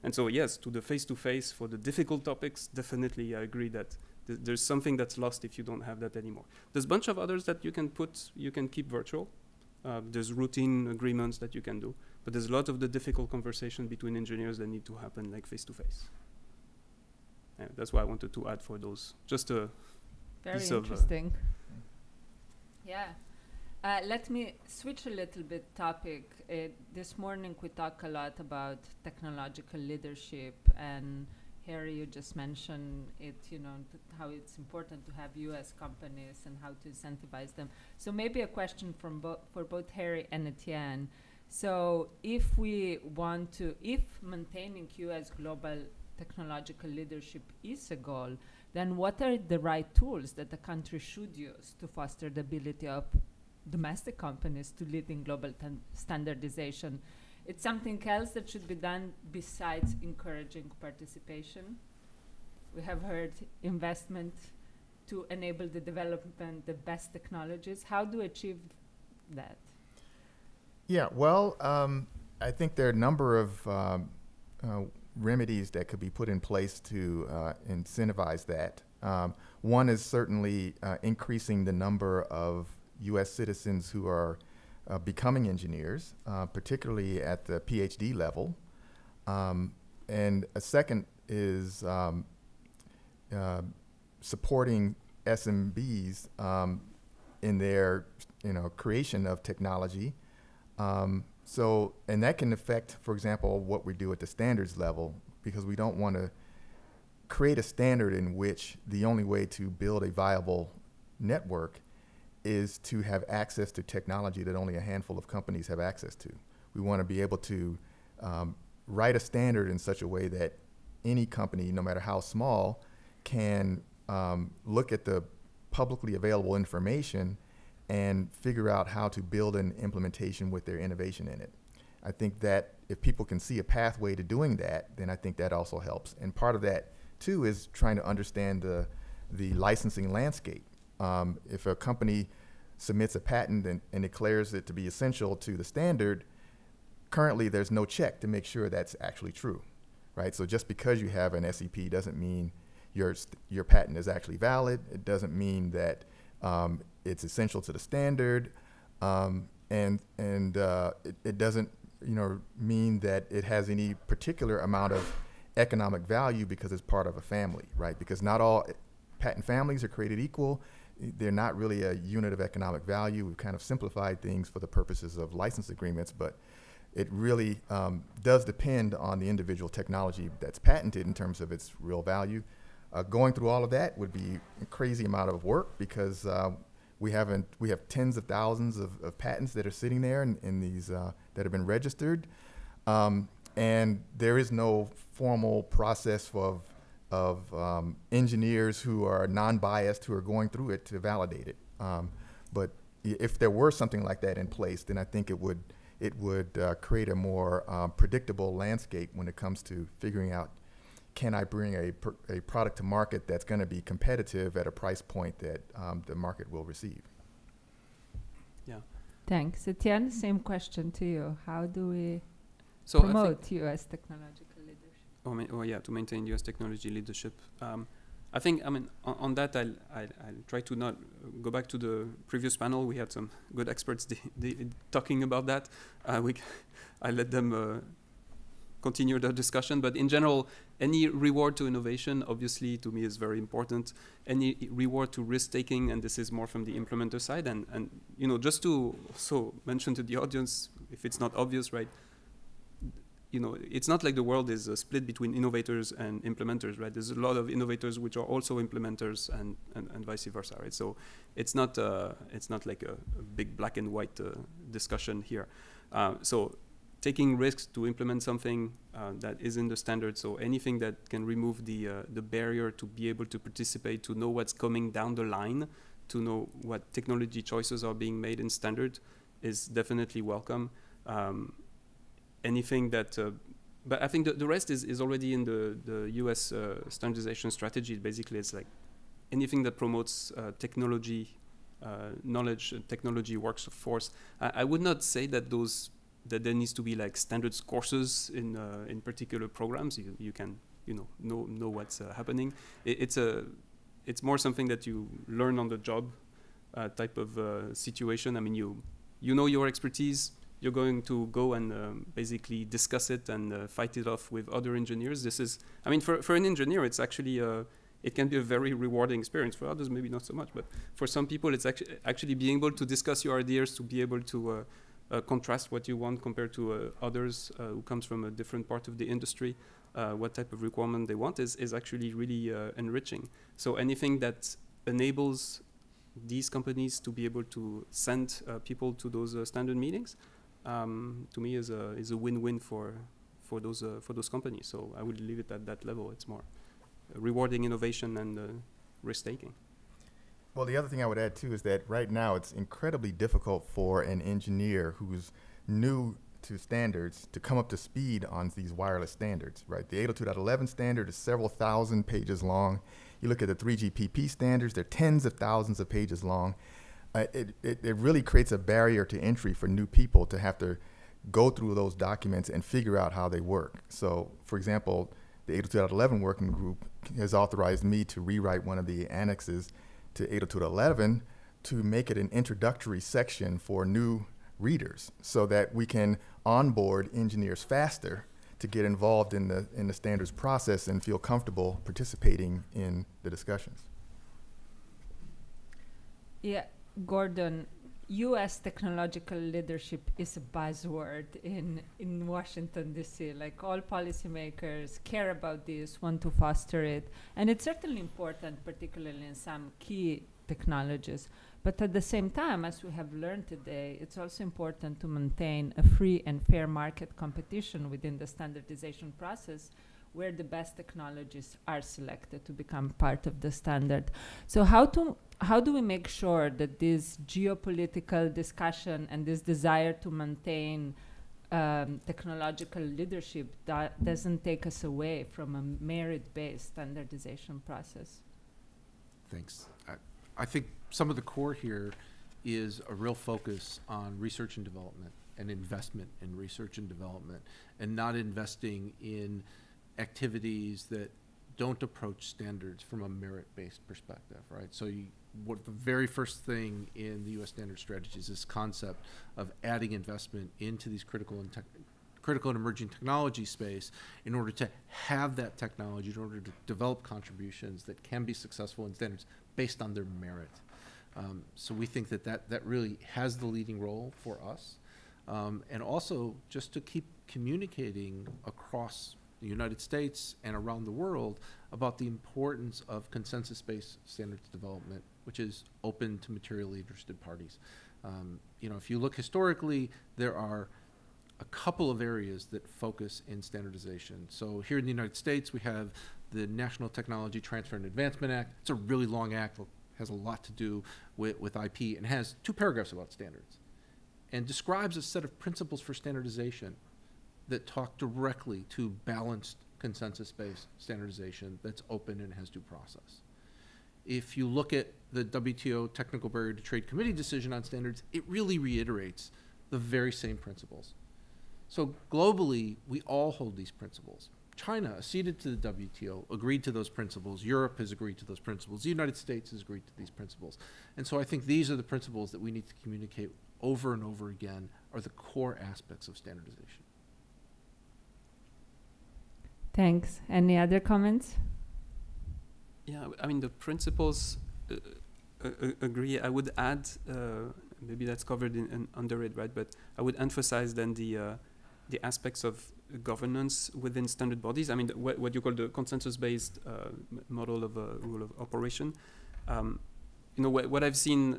And so yes, to the face-to-face -face for the difficult topics, definitely I agree that th there's something that's lost if you don't have that anymore. There's a bunch of others that you can put, you can keep virtual, uh, there's routine agreements that you can do, but there's a lot of the difficult conversation between engineers that need to happen like face to face. Yeah, that's why I wanted to add for those. Just a very piece interesting. Of, uh, yeah. Uh, let me switch a little bit topic. Uh, this morning we talk a lot about technological leadership and Harry, you just mentioned it, you know, how it's important to have U.S. companies and how to incentivize them. So maybe a question from bo for both Harry and Etienne. So if we want to, if maintaining U.S. global technological leadership is a goal, then what are the right tools that the country should use to foster the ability of domestic companies to lead in global standardization? It's something else that should be done besides encouraging participation. We have heard investment to enable the development the best technologies. How do we achieve that? Yeah, well, um, I think there are a number of um, uh, remedies that could be put in place to uh, incentivize that. Um, one is certainly uh, increasing the number of U.S. citizens who are uh, becoming engineers, uh, particularly at the PhD level. Um, and a second is um, uh, supporting SMBs um, in their you know creation of technology. Um, so, and that can affect, for example, what we do at the standards level, because we don't want to create a standard in which the only way to build a viable network is to have access to technology that only a handful of companies have access to. We want to be able to um, write a standard in such a way that any company, no matter how small, can um, look at the publicly available information and figure out how to build an implementation with their innovation in it. I think that if people can see a pathway to doing that, then I think that also helps. And part of that too is trying to understand the the licensing landscape. Um, if a company submits a patent and, and, declares it to be essential to the standard, currently there's no check to make sure that's actually true, right? So just because you have an SEP doesn't mean your your patent is actually valid. It doesn't mean that um, it's essential to the standard, um, and and uh, it, it doesn't you know mean that it has any particular amount of economic value because it's part of a family, right? Because not all patent families are created equal. They're not really a unit of economic value. We've kind of simplified things for the purposes of license agreements, but it really um, does depend on the individual technology that's patented in terms of its real value. Uh, going through all of that would be a crazy amount of work because uh, we haven't we have tens of thousands of, of patents that are sitting there in, in these uh, that have been registered, um, and there is no formal process of of um, engineers who are non-biased who are going through it to validate it. Um, but if there were something like that in place, then I think it would it would uh, create a more uh, predictable landscape when it comes to figuring out can I bring a, a product to market that's going to be competitive at a price point that um, the market will receive? Yeah. Thanks. Etienne, same question to you. How do we so promote U.S. technological leadership? Oh, ma- oh, yeah, to maintain U.S. technology leadership. Um, I think, I mean, on, on that, I'll, I'll, I'll, try to not go back to the previous panel. We had some good experts talking about that. Uh, we I let them uh, continue the discussion. But in general, any reward to innovation, obviously, to me is very important. Any reward to risk taking, and this is more from the implementer side. And, and you know, just to so mention to the audience, if it's not obvious, right? You know, it's not like the world is uh, split between innovators and implementers, right? There's a lot of innovators which are also implementers, and, and, and vice versa, right? So it's not uh, it's not like a, a, big black and white uh, discussion here. Uh, so taking risks to implement something uh, that is in the standard. So anything that can remove the uh, the barrier to be able to participate, to know what's coming down the line, to know what technology choices are being made in standard, is definitely welcome. Um, anything that, uh, but I think the, the rest is, is already in the the U.S. Uh, standardization strategy. Basically, it's like anything that promotes uh, technology. Uh, knowledge, technology works workforce. I, I would not say that those that there needs to be like standards courses in uh, in particular programs. You, you can you know know know what's uh, happening. It, it's a it's more something that you learn on the job uh, type of uh, situation. I mean, you you know your expertise. You're going to go and um, basically discuss it and uh, fight it off with other engineers. This is, I mean, for for an engineer, it's actually uh, it can be a very rewarding experience. For others, maybe not so much, but for some people, it's actually actually being able to discuss your ideas, to be able to uh, contrast what you want compared to uh, others uh, who comes from a different part of the industry, what type of requirement they want is, is actually really enriching. So anything that enables these companies to be able to send people to those standard meetings, um, to me is a is a win-win for for those uh, for those companies. So I would leave it at that level. It's more rewarding innovation and uh, risk taking. Well, the other thing I would add too is that right now it's incredibly difficult for an engineer who's new to standards to come up to speed on these wireless standards, right? The 802.11 standard is several thousand pages long. You look at the 3GPP standards, they're tens of thousands of pages long. It, it, it really creates a barrier to entry for new people to have to go through those documents and figure out how they work. So, for example, the 802.11 working group has authorized me to rewrite one of the annexes to 802.11 to make it an introductory section for new readers so that we can onboard engineers faster to get involved in the in the standards process and feel comfortable participating in the discussions. Yeah, Gordon, U.S. technological leadership is a buzzword in in Washington D.C. Like all policymakers care about this, want to foster it, and it's certainly important, particularly in some key technologies. But at the same time, as we have learned today, it's also important to maintain a free and fair market competition within the standardization process where the best technologies are selected to become part of the standard. So how to how do we make sure that this geopolitical discussion and this desire to maintain um, technological leadership doesn't take us away from a merit-based standardization process? Thanks. I, I think some of the core here is a real focus on research and development and investment in research and development and not investing in activities that don't approach standards from a merit-based perspective, right? So you, what the very first thing in the U.S. standard strategy is this concept of adding investment into these critical and critical and emerging technology space in order to have that technology, in order to develop contributions that can be successful in standards based on their merit. Um, so we think that, that that really has the leading role for us. Um, and also just to keep communicating across the United States and around the world about the importance of consensus-based standards development, which is open to materially interested parties. Um, you know, if you look historically, there are a couple of areas that focus in standardization. So here in the United States, we have the National Technology Transfer and Advancement Act. It's a really long act, has a lot to do with, with IP, and has two paragraphs about standards, and describes a set of principles for standardization that talk directly to balanced consensus-based standardization that's open and has due process. If you look at the WTO Technical Barrier to Trade Committee decision on standards, it really reiterates the very same principles. So globally, we all hold these principles. China acceded to the WTO, agreed to those principles. Europe has agreed to those principles. The United States has agreed to these principles. And so I think these are the principles that we need to communicate over and over again are the core aspects of standardization. Thanks. Any other comments? Yeah, I mean the principles uh, uh, agree. I would add, uh, maybe that's covered in, in, under it, right? But I would emphasize then the uh, the aspects of governance within standard bodies. I mean, what, what you call the consensus-based uh, model of a rule of operation. Um, you know, what, what I've seen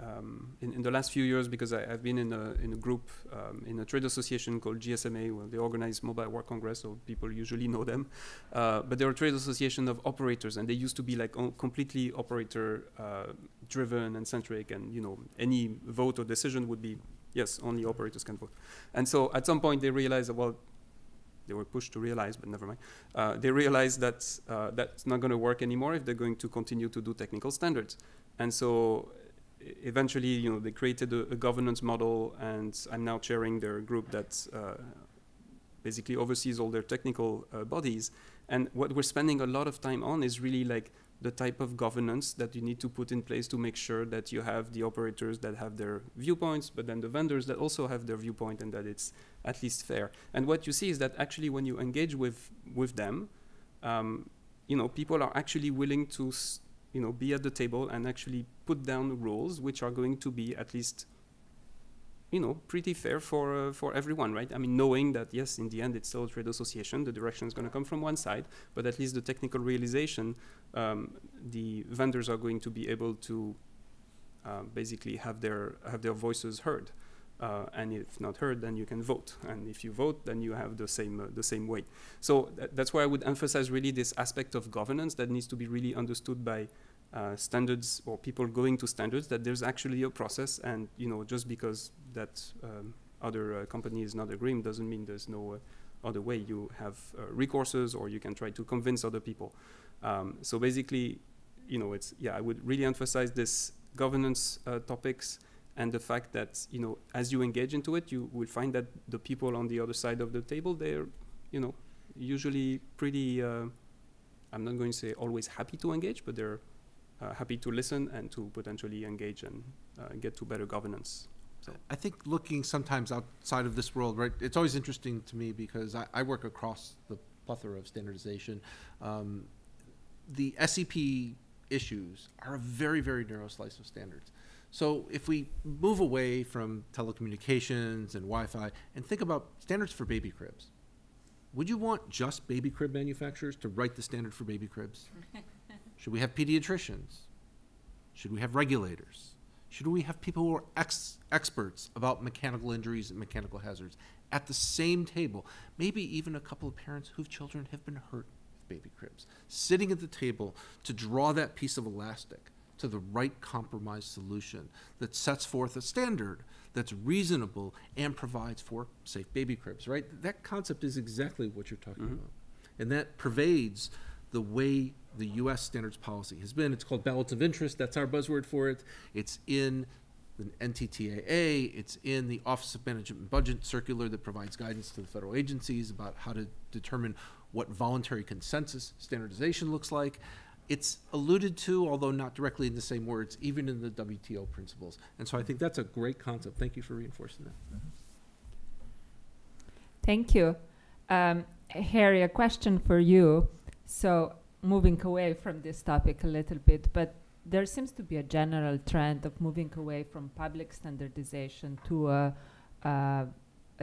um, in, in, the last few years, because I, have been in a, in a group, um, in a trade association called GSMA, where they organize Mobile World Congress, so people usually know them. Uh, but they're a trade association of operators, and they used to be like completely operator uh, driven and centric, and you know, any vote or decision would be, yes, only operators can vote. And so at some point they realized, well, they were pushed to realize, but never mind. Uh, they realized that uh, that's not going to work anymore if they're going to continue to do technical standards. And so eventually, you know, they created a, a, governance model, and I'm now chairing their group that uh, basically oversees all their technical uh, bodies. And what we're spending a lot of time on is really like the type of governance that you need to put in place to make sure that you have the operators that have their viewpoints, but then the vendors that also have their viewpoint, and that it's at least fair. And what you see is that actually, when you engage with with them, um, you know, people are actually willing to you know, be at the table and actually put down rules which are going to be at least, you know, pretty fair for uh, for everyone, right? I mean, knowing that yes, in the end it's still a trade association, the direction is going to come from one side, but at least the technical realization, um, the vendors are going to be able to uh, basically have their have their voices heard. Uh, and if not heard, then you can vote. And if you vote, then you have the same uh, the same weight. So th that's why I would emphasize really this aspect of governance that needs to be really understood by uh, standards or people going to standards. That there's actually a process, and you know, just because that um, other uh, company is not agreeing doesn't mean there's no uh, other way. You have uh, recourses, or you can try to convince other people. Um, so basically, you know, it's yeah, I would really emphasize this governance topics and the fact that you know as you engage into it you will find that the people on the other side of the table they're you know usually pretty i'm not going to say always happy to engage but they're happy to listen and to potentially engage and uh, get to better governance So I think looking sometimes outside of this world, right? It's always interesting to me because I, I work across the plethora of standardization. Um, the SEP issues are a very, very narrow slice of standards. So if we move away from telecommunications and Wi-Fi and think about standards for baby cribs, would you want just baby crib manufacturers to write the standard for baby cribs? Should we have pediatricians? Should we have regulators? Should we have people who are ex- experts about mechanical injuries and mechanical hazards at the same table? Maybe even a couple of parents whose children have been hurt with baby cribs, sitting at the table to draw that piece of elastic to the right compromise solution that sets forth a standard that's reasonable and provides for safe baby cribs, right? That concept is exactly what you're talking Mhm. about. And that pervades the way the US standards policy has been. It's called balance of interest, that's our buzzword for it. It's in the NTTAA, it's in the Office of Management and Budget circular that provides guidance to the federal agencies about how to determine what voluntary consensus standardization looks like. It's alluded to, although not directly in the same words, even in the WTO principles. And so I think that's a great concept. Thank you for reinforcing that. Thank you. Um, Harry, a question for you. So, moving away from this topic a little bit, but there seems to be a general trend of moving away from public standardization to a, a,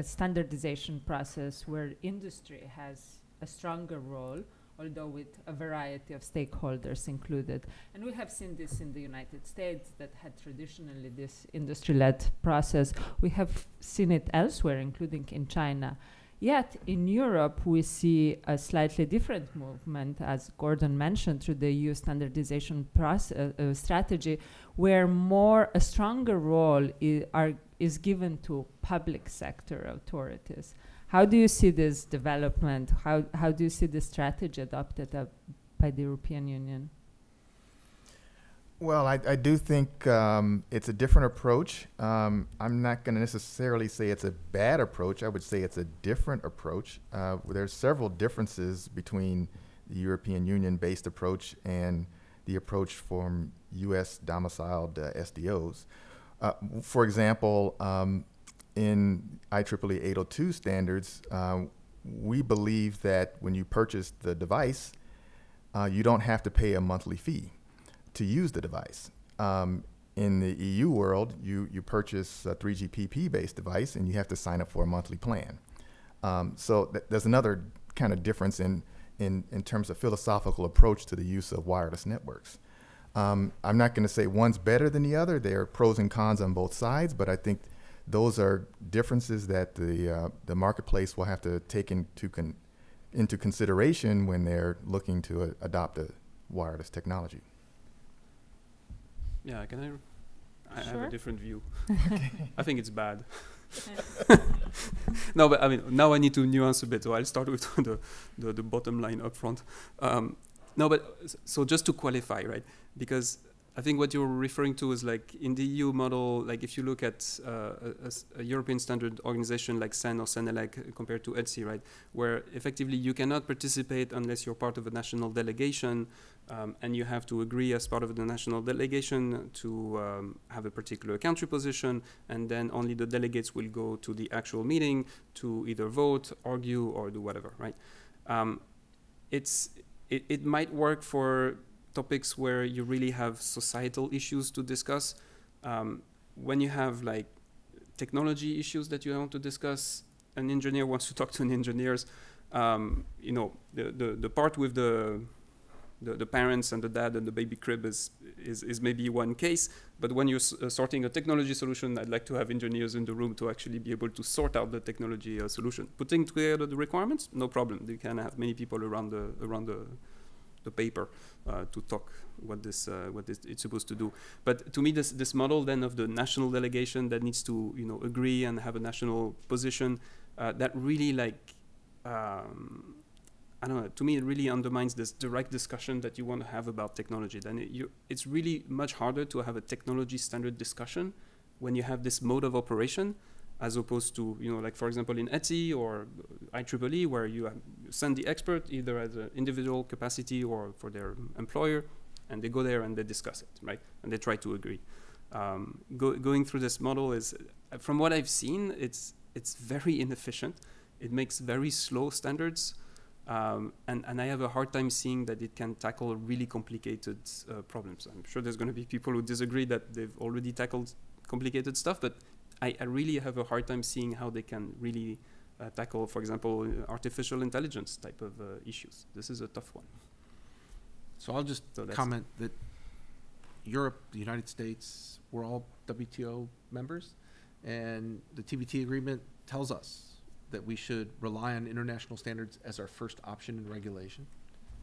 standardization process where industry has a stronger role, although with a variety of stakeholders included. And we have seen this in the United States that had traditionally this industry led process. We have seen it elsewhere, including in China. Yet in Europe, we see a slightly different movement, as Gordon mentioned, through the EU standardization process, uh, strategy, where more a stronger role are, is given to public sector authorities. How do you see this development? How, how do you see the strategy adopted uh, by the European Union? Well, I, I do think um, it's a different approach. Um, I'm not going to necessarily say it's a bad approach. I would say it's a different approach. Uh, there's several differences between the European Union based approach and the approach from U.S. domiciled uh, SDOs. Uh, for example, um, in IEEE 802 standards, uh, we believe that when you purchase the device, uh, you don't have to pay a monthly fee to use the device. Um, in the EU world, you, you purchase a 3GPP based device and you have to sign up for a monthly plan. Um, so th- there's another kind of difference in, in, in terms of philosophical approach to the use of wireless networks. Um, I'm not going to say one's better than the other. There are pros and cons on both sides, but I think those are differences that the, uh, the marketplace will have to take into, con- into consideration when they're looking to uh, adopt a wireless technology. Yeah, can I? I have a different view. I think it's bad. no, but I mean, now I need to nuance a bit. So I'll start with the, the, the bottom line up front. Um, no, but so just to qualify, right? Because I think what you're referring to is like in the EU model, like if you look at uh, a, a European standard organization like CEN or CENELEC compared to ETSI, right? Where effectively you cannot participate unless you're part of a national delegation um, and you have to agree as part of the national delegation to um, have a particular country position, and then only the delegates will go to the actual meeting to either vote, argue, or do whatever, right? Um, it's it, it might work for topics where you really have societal issues to discuss. Um, when you have like technology issues that you want to discuss, an engineer wants to talk to an engineers. Um, you know, the, the, the part with the the, the parents and the dad and the baby crib is, is, is maybe one case. But when you're uh, sorting a technology solution, I'd like to have engineers in the room to actually be able to sort out the technology uh, solution. Putting together the requirements, no problem. You can have many people around the around the the paper uh, to talk what this uh, what this it's supposed to do. But to me, this this model then of the national delegation that needs to you know agree and have a national position uh, that really like um, I don't know. To me, it really undermines this direct discussion that you want to have about technology. Then it, you, it's really much harder to have a technology standard discussion when you have this mode of operation, as opposed to you know, like for example in ETSI or IEEE, where you send the expert either as an individual capacity or for their employer, and they go there and they discuss it, right? And they try to agree. um, go, going through this model is, from what I've seen, it's it's very inefficient. It makes very slow standards, um, and and I have a hard time seeing that it can tackle really complicated uh, problems. I'm sure there's going to be people who disagree that they've already tackled complicated stuff, but I, I really have a hard time seeing how they can really uh, tackle, for example, artificial intelligence type of uh, issues. This is a tough one. So I'll just So comment that Europe, the United States, we're all WTO members, and the TBT agreement tells us that we should rely on international standards as our first option in regulation,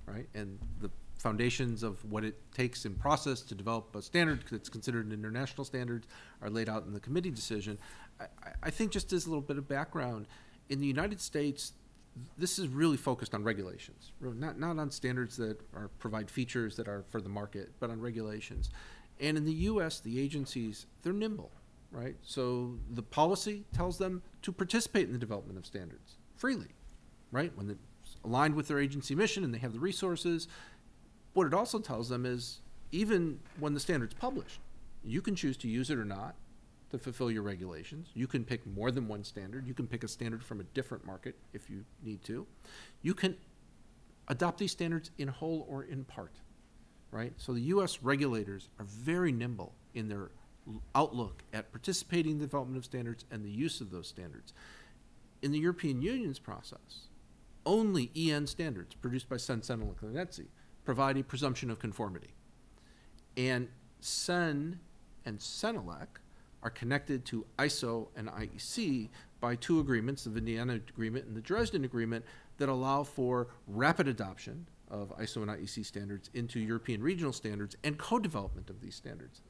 right? And the foundations of what it takes in process to develop a standard that's considered an international standard are laid out in the committee decision. I, I- think just as a little bit of background, in the United States, this is really focused on regulations, not, not on standards that are, provide features that are for the market, but on regulations. And in the US, the agencies, they're nimble, right? So the policy tells them to participate in the development of standards freely, right? When it's aligned with their agency mission and they have the resources. What it also tells them is even when the standard's published, you can choose to use it or not to fulfill your regulations. You can pick more than one standard. You can pick a standard from a different market if you need to. You can adopt these standards in whole or in part, right? So the U.S. regulators are very nimble in their outlook at participating in the development of standards and the use of those standards. In the European Union's process, only EN standards produced by CEN, and Kleinetzi provide a presumption of conformity. And CEN and CENELEC are connected to ISO and IEC by two agreements, the Vienna Agreement and the Dresden Agreement, that allow for rapid adoption of ISO and IEC standards into European regional standards and co-development of these standards.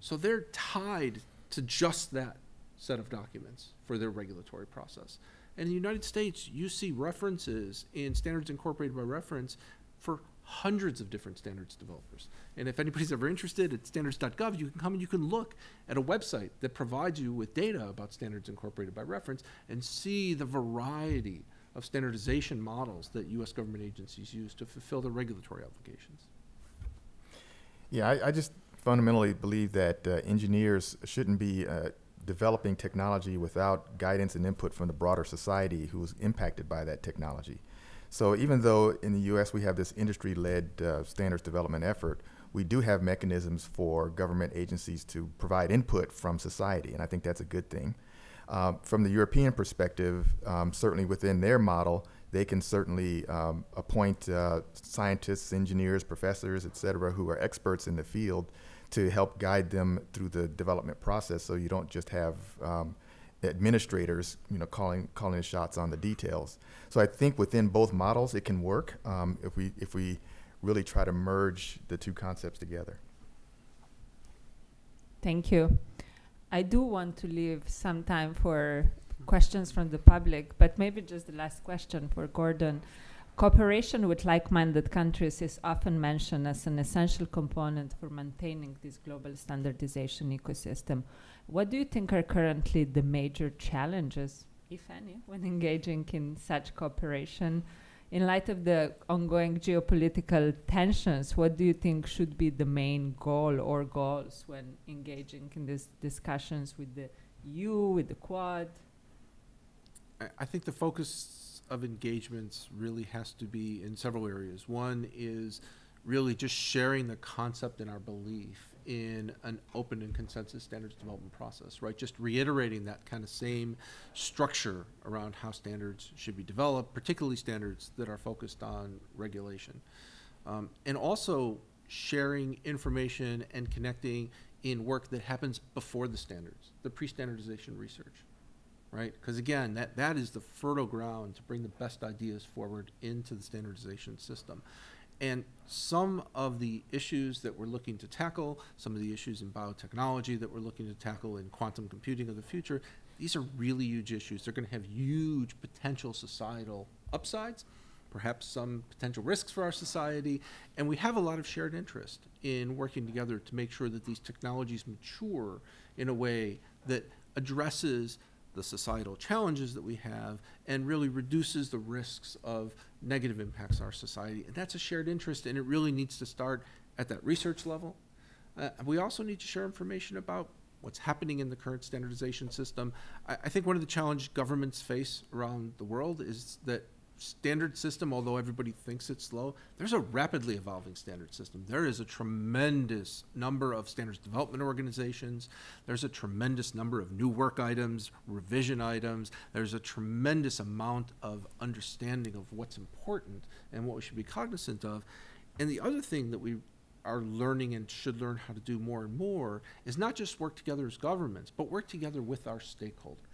So they're tied to just that set of documents for their regulatory process. And in the United States, you see references in standards incorporated by reference for hundreds of different standards developers. And if anybody's ever interested at standards.gov, you can come and you can look at a website that provides you with data about standards incorporated by reference and see the variety of standardization models that U.S. government agencies use to fulfill their regulatory obligations. Yeah, I, I just fundamentally believe that uh, engineers shouldn't be uh, developing technology without guidance and input from the broader society who's impacted by that technology. So even though in the U.S. we have this industry-led uh, standards development effort, we do have mechanisms for government agencies to provide input from society, and I think that's a good thing. Uh, from the European perspective, um, certainly within their model, they can certainly um, appoint uh, scientists, engineers, professors, et cetera, who are experts in the field to help guide them through the development process. So you don't just have um, administrators, you know, calling calling the shots on the details. So I think within both models, it can work um, if we if we really try to merge the two concepts together. Thank you. I do want to leave some time for questions from the public, but maybe just the last question for Gordon. Cooperation with like minded countries is often mentioned as an essential component for maintaining this global standardization ecosystem. What do you think are currently the major challenges, if any, when engaging in such cooperation? In light of the ongoing geopolitical tensions, what do you think should be the main goal or goals when engaging in these discussions with the EU, with the Quad? I, I think the focus of engagements really has to be in several areas. One is really just sharing the concept and our belief in an open and consensus standards development process, right? Just reiterating that kind of same structure around how standards should be developed, particularly standards that are focused on regulation. Um, and also sharing information and connecting in work that happens before the standards, the pre-standardization research right? Because again, that, that is the fertile ground to bring the best ideas forward into the standardization system. And some of the issues that we're looking to tackle, some of the issues in biotechnology that we're looking to tackle in quantum computing of the future, these are really huge issues. They're going to have huge potential societal upsides, perhaps some potential risks for our society, and we have a lot of shared interest in working together to make sure that these technologies mature in a way that addresses the societal challenges that we have and really reduces the risks of negative impacts our society. And that's a shared interest, and it really needs to start at that research level. Uh, we also need to share information about what's happening in the current standardization system. I, I think one of the challenges governments face around the world is that standard system, although everybody thinks it's slow, there's a rapidly evolving standard system. There is a tremendous number of standards development organizations. There's a tremendous number of new work items, revision items. There's a tremendous amount of understanding of what's important and what we should be cognizant of. And the other thing that we are learning and should learn how to do more and more is not just work together as governments, but work together with our stakeholders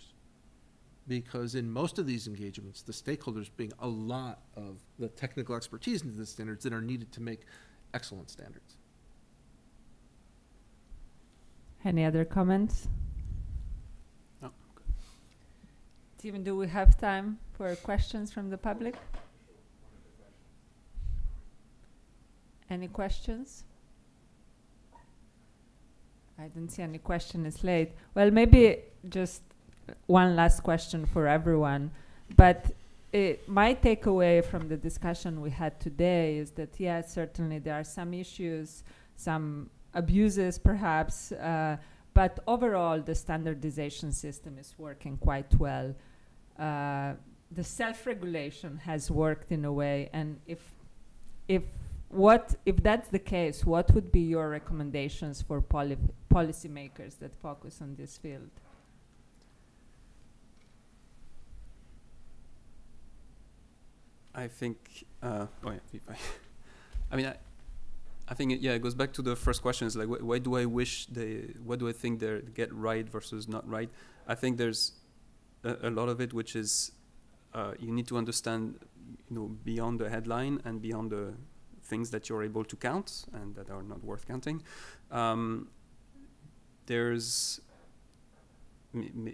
because in most of these engagements, the stakeholders bring a lot of the technical expertise into the standards that are needed to make excellent standards. Any other comments? No. Stephen, do we have time for questions from the public? Any questions? I didn't see any question. It's late. Well, maybe just one last question for everyone. But it, my takeaway from the discussion we had today is that, yes, certainly there are some issues, some abuses perhaps, uh, but overall the standardization system is working quite well. Uh, the self-regulation has worked in a way, and if, if what if that's the case, what would be your recommendations for poli- policymakers that focus on this field? I think, uh, oh yeah, I, mean, I, I think it, yeah, it goes back to the first question. Is like, wh- why do I wish they, what do I think they get right versus not right? I think there's a, a lot of it which is uh, you need to understand, you know, beyond the headline and beyond the things that you're able to count and that are not worth counting. Um, there's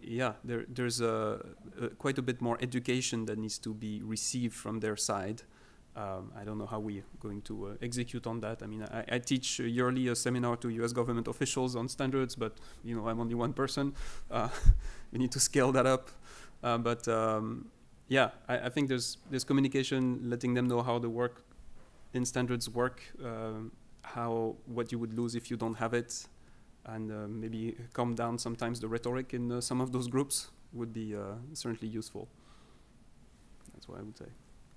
yeah, there, there's a, a, quite a bit more education that needs to be received from their side. Um, I don't know how we're going to uh, execute on that. I mean, I, I, teach yearly a seminar to U.S. government officials on standards, but you know, I'm only one person. Uh, we need to scale that up. Uh, but um, yeah, I, I, think there's there's communication, letting them know how the work in standards work, um, how what you would lose if you don't have it, and uh, maybe calm down sometimes the rhetoric in uh, some of those groups would be uh, certainly useful. That's what I would say.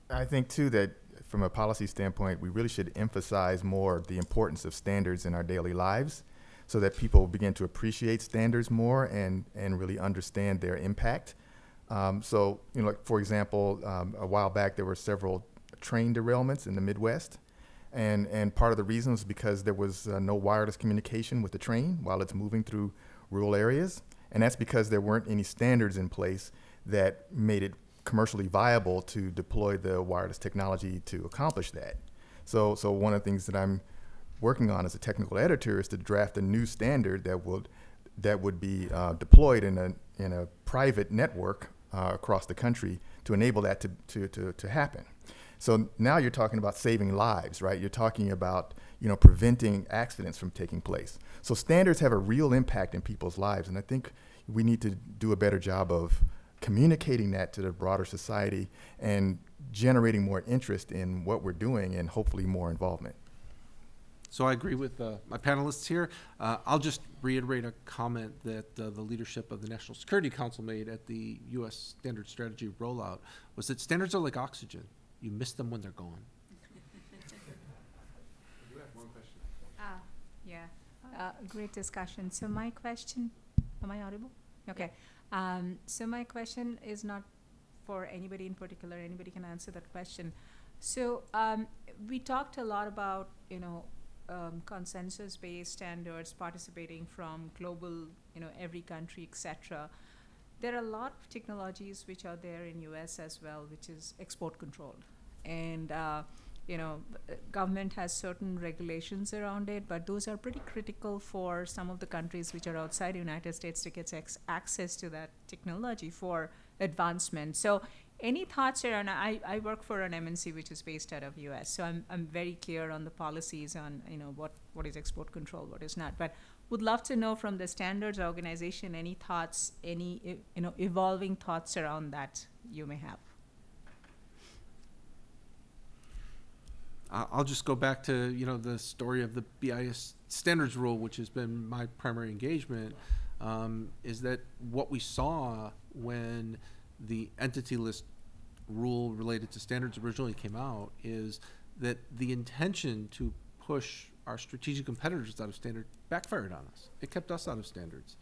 I think too that from a policy standpoint, we really should emphasize more the importance of standards in our daily lives so that people begin to appreciate standards more and, and really understand their impact. Um, so, you know, like for example, um, a while back there were several train derailments in the Midwest and and part of the reason was because there was uh, no wireless communication with the train while it's moving through rural areas, and that's because there weren't any standards in place that made it commercially viable to deploy the wireless technology to accomplish that. So so one of the things that I'm working on as a technical editor is to draft a new standard that would that would be uh, deployed in a in a private network uh, across the country to enable that to, to, to, to happen. So now you're talking about saving lives, right? You're talking about you know preventing accidents from taking place. So standards have a real impact in people's lives, and I think we need to do a better job of communicating that to the broader society and generating more interest in what we're doing and hopefully more involvement. So I agree with uh, my panelists here. Uh, I'll just reiterate a comment that uh, the leadership of the National Security Council made at the U.S. Standard Strategy rollout was that standards are like oxygen. You miss them when they're gone. you have one question. Ah, yeah. Uh, great discussion. So my question, am I audible? Okay. Um, so my question is not for anybody in particular. Anybody can answer that question. So um, we talked a lot about you know um, consensus-based standards, participating from global, you know, every country, etc. There are a lot of technologies which are there in US as well, which is export controlled. And, uh, you know, government has certain regulations around it, but those are pretty critical for some of the countries which are outside the United States to get access to that technology for advancement. So any thoughts around I, I work for an MNC which is based out of US so I'm, I'm very clear on the policies on you know what, what is export control what is not but would love to know from the standards organization any thoughts, any you know evolving thoughts around that you may have. I'll just go back to you know the story of the BIS standards rule, which has been my primary engagement, um, is that what we saw when the entity list rule related to standards originally came out is that the intention to push our strategic competitors out of standard backfired on us. It kept us out of standards,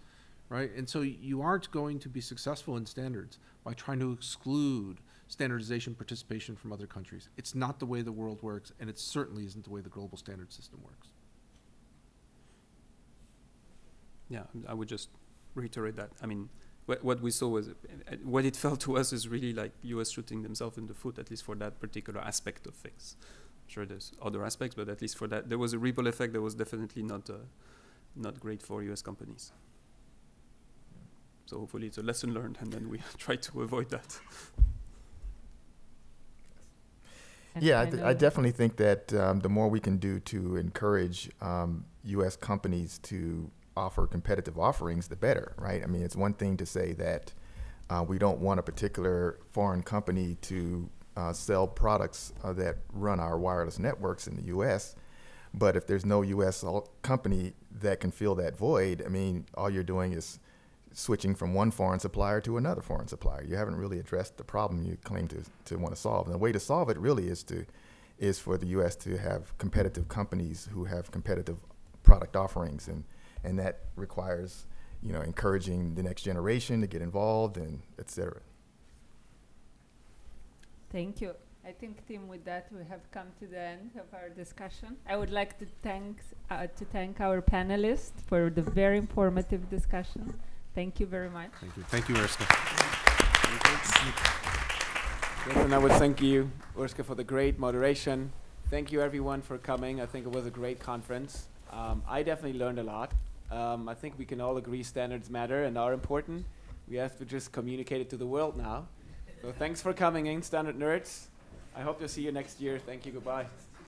right? And so you aren't going to be successful in standards by trying to exclude standardization participation from other countries. It's not the way the world works, and it certainly isn't the way the global standard system works. Yeah, I would just reiterate that. I mean, what, what we saw was, uh, what it felt to us is really like US shooting themselves in the foot, at least for that particular aspect of things. I'm sure there's other aspects, but at least for that, there was a ripple effect that was definitely not, uh, not great for US companies. So hopefully it's a lesson learned, and then we try to avoid that. Yeah, I, I th- I definitely think that um, the more we can do to encourage um, U.S. companies to offer competitive offerings, the better, right? I mean, it's one thing to say that uh, we don't want a particular foreign company to uh, sell products uh, that run our wireless networks in the U.S., but if there's no U.S. company that can fill that void, I mean, all you're doing is switching from one foreign supplier to another foreign supplier. You haven't really addressed the problem you claim to, to want to solve. And the way to solve it really is to is for the U.S. to have competitive companies who have competitive product offerings, and and that requires you know encouraging the next generation to get involved and et cetera. Thank you. I think, Tim, with that, we have come to the end of our discussion. I would like to thank, uh, to thank our panelists for the very informative discussion. Thank you very much. Thank you. Thank you, Urska. Yes, and I would thank you, Urska, for the great moderation. Thank you, everyone, for coming. I think it was a great conference. Um, I definitely learned a lot. Um, I think we can all agree standards matter and are important. We have to just communicate it to the world now. So thanks for coming in, Standard Nerds. I hope to see you next year. Thank you. Goodbye.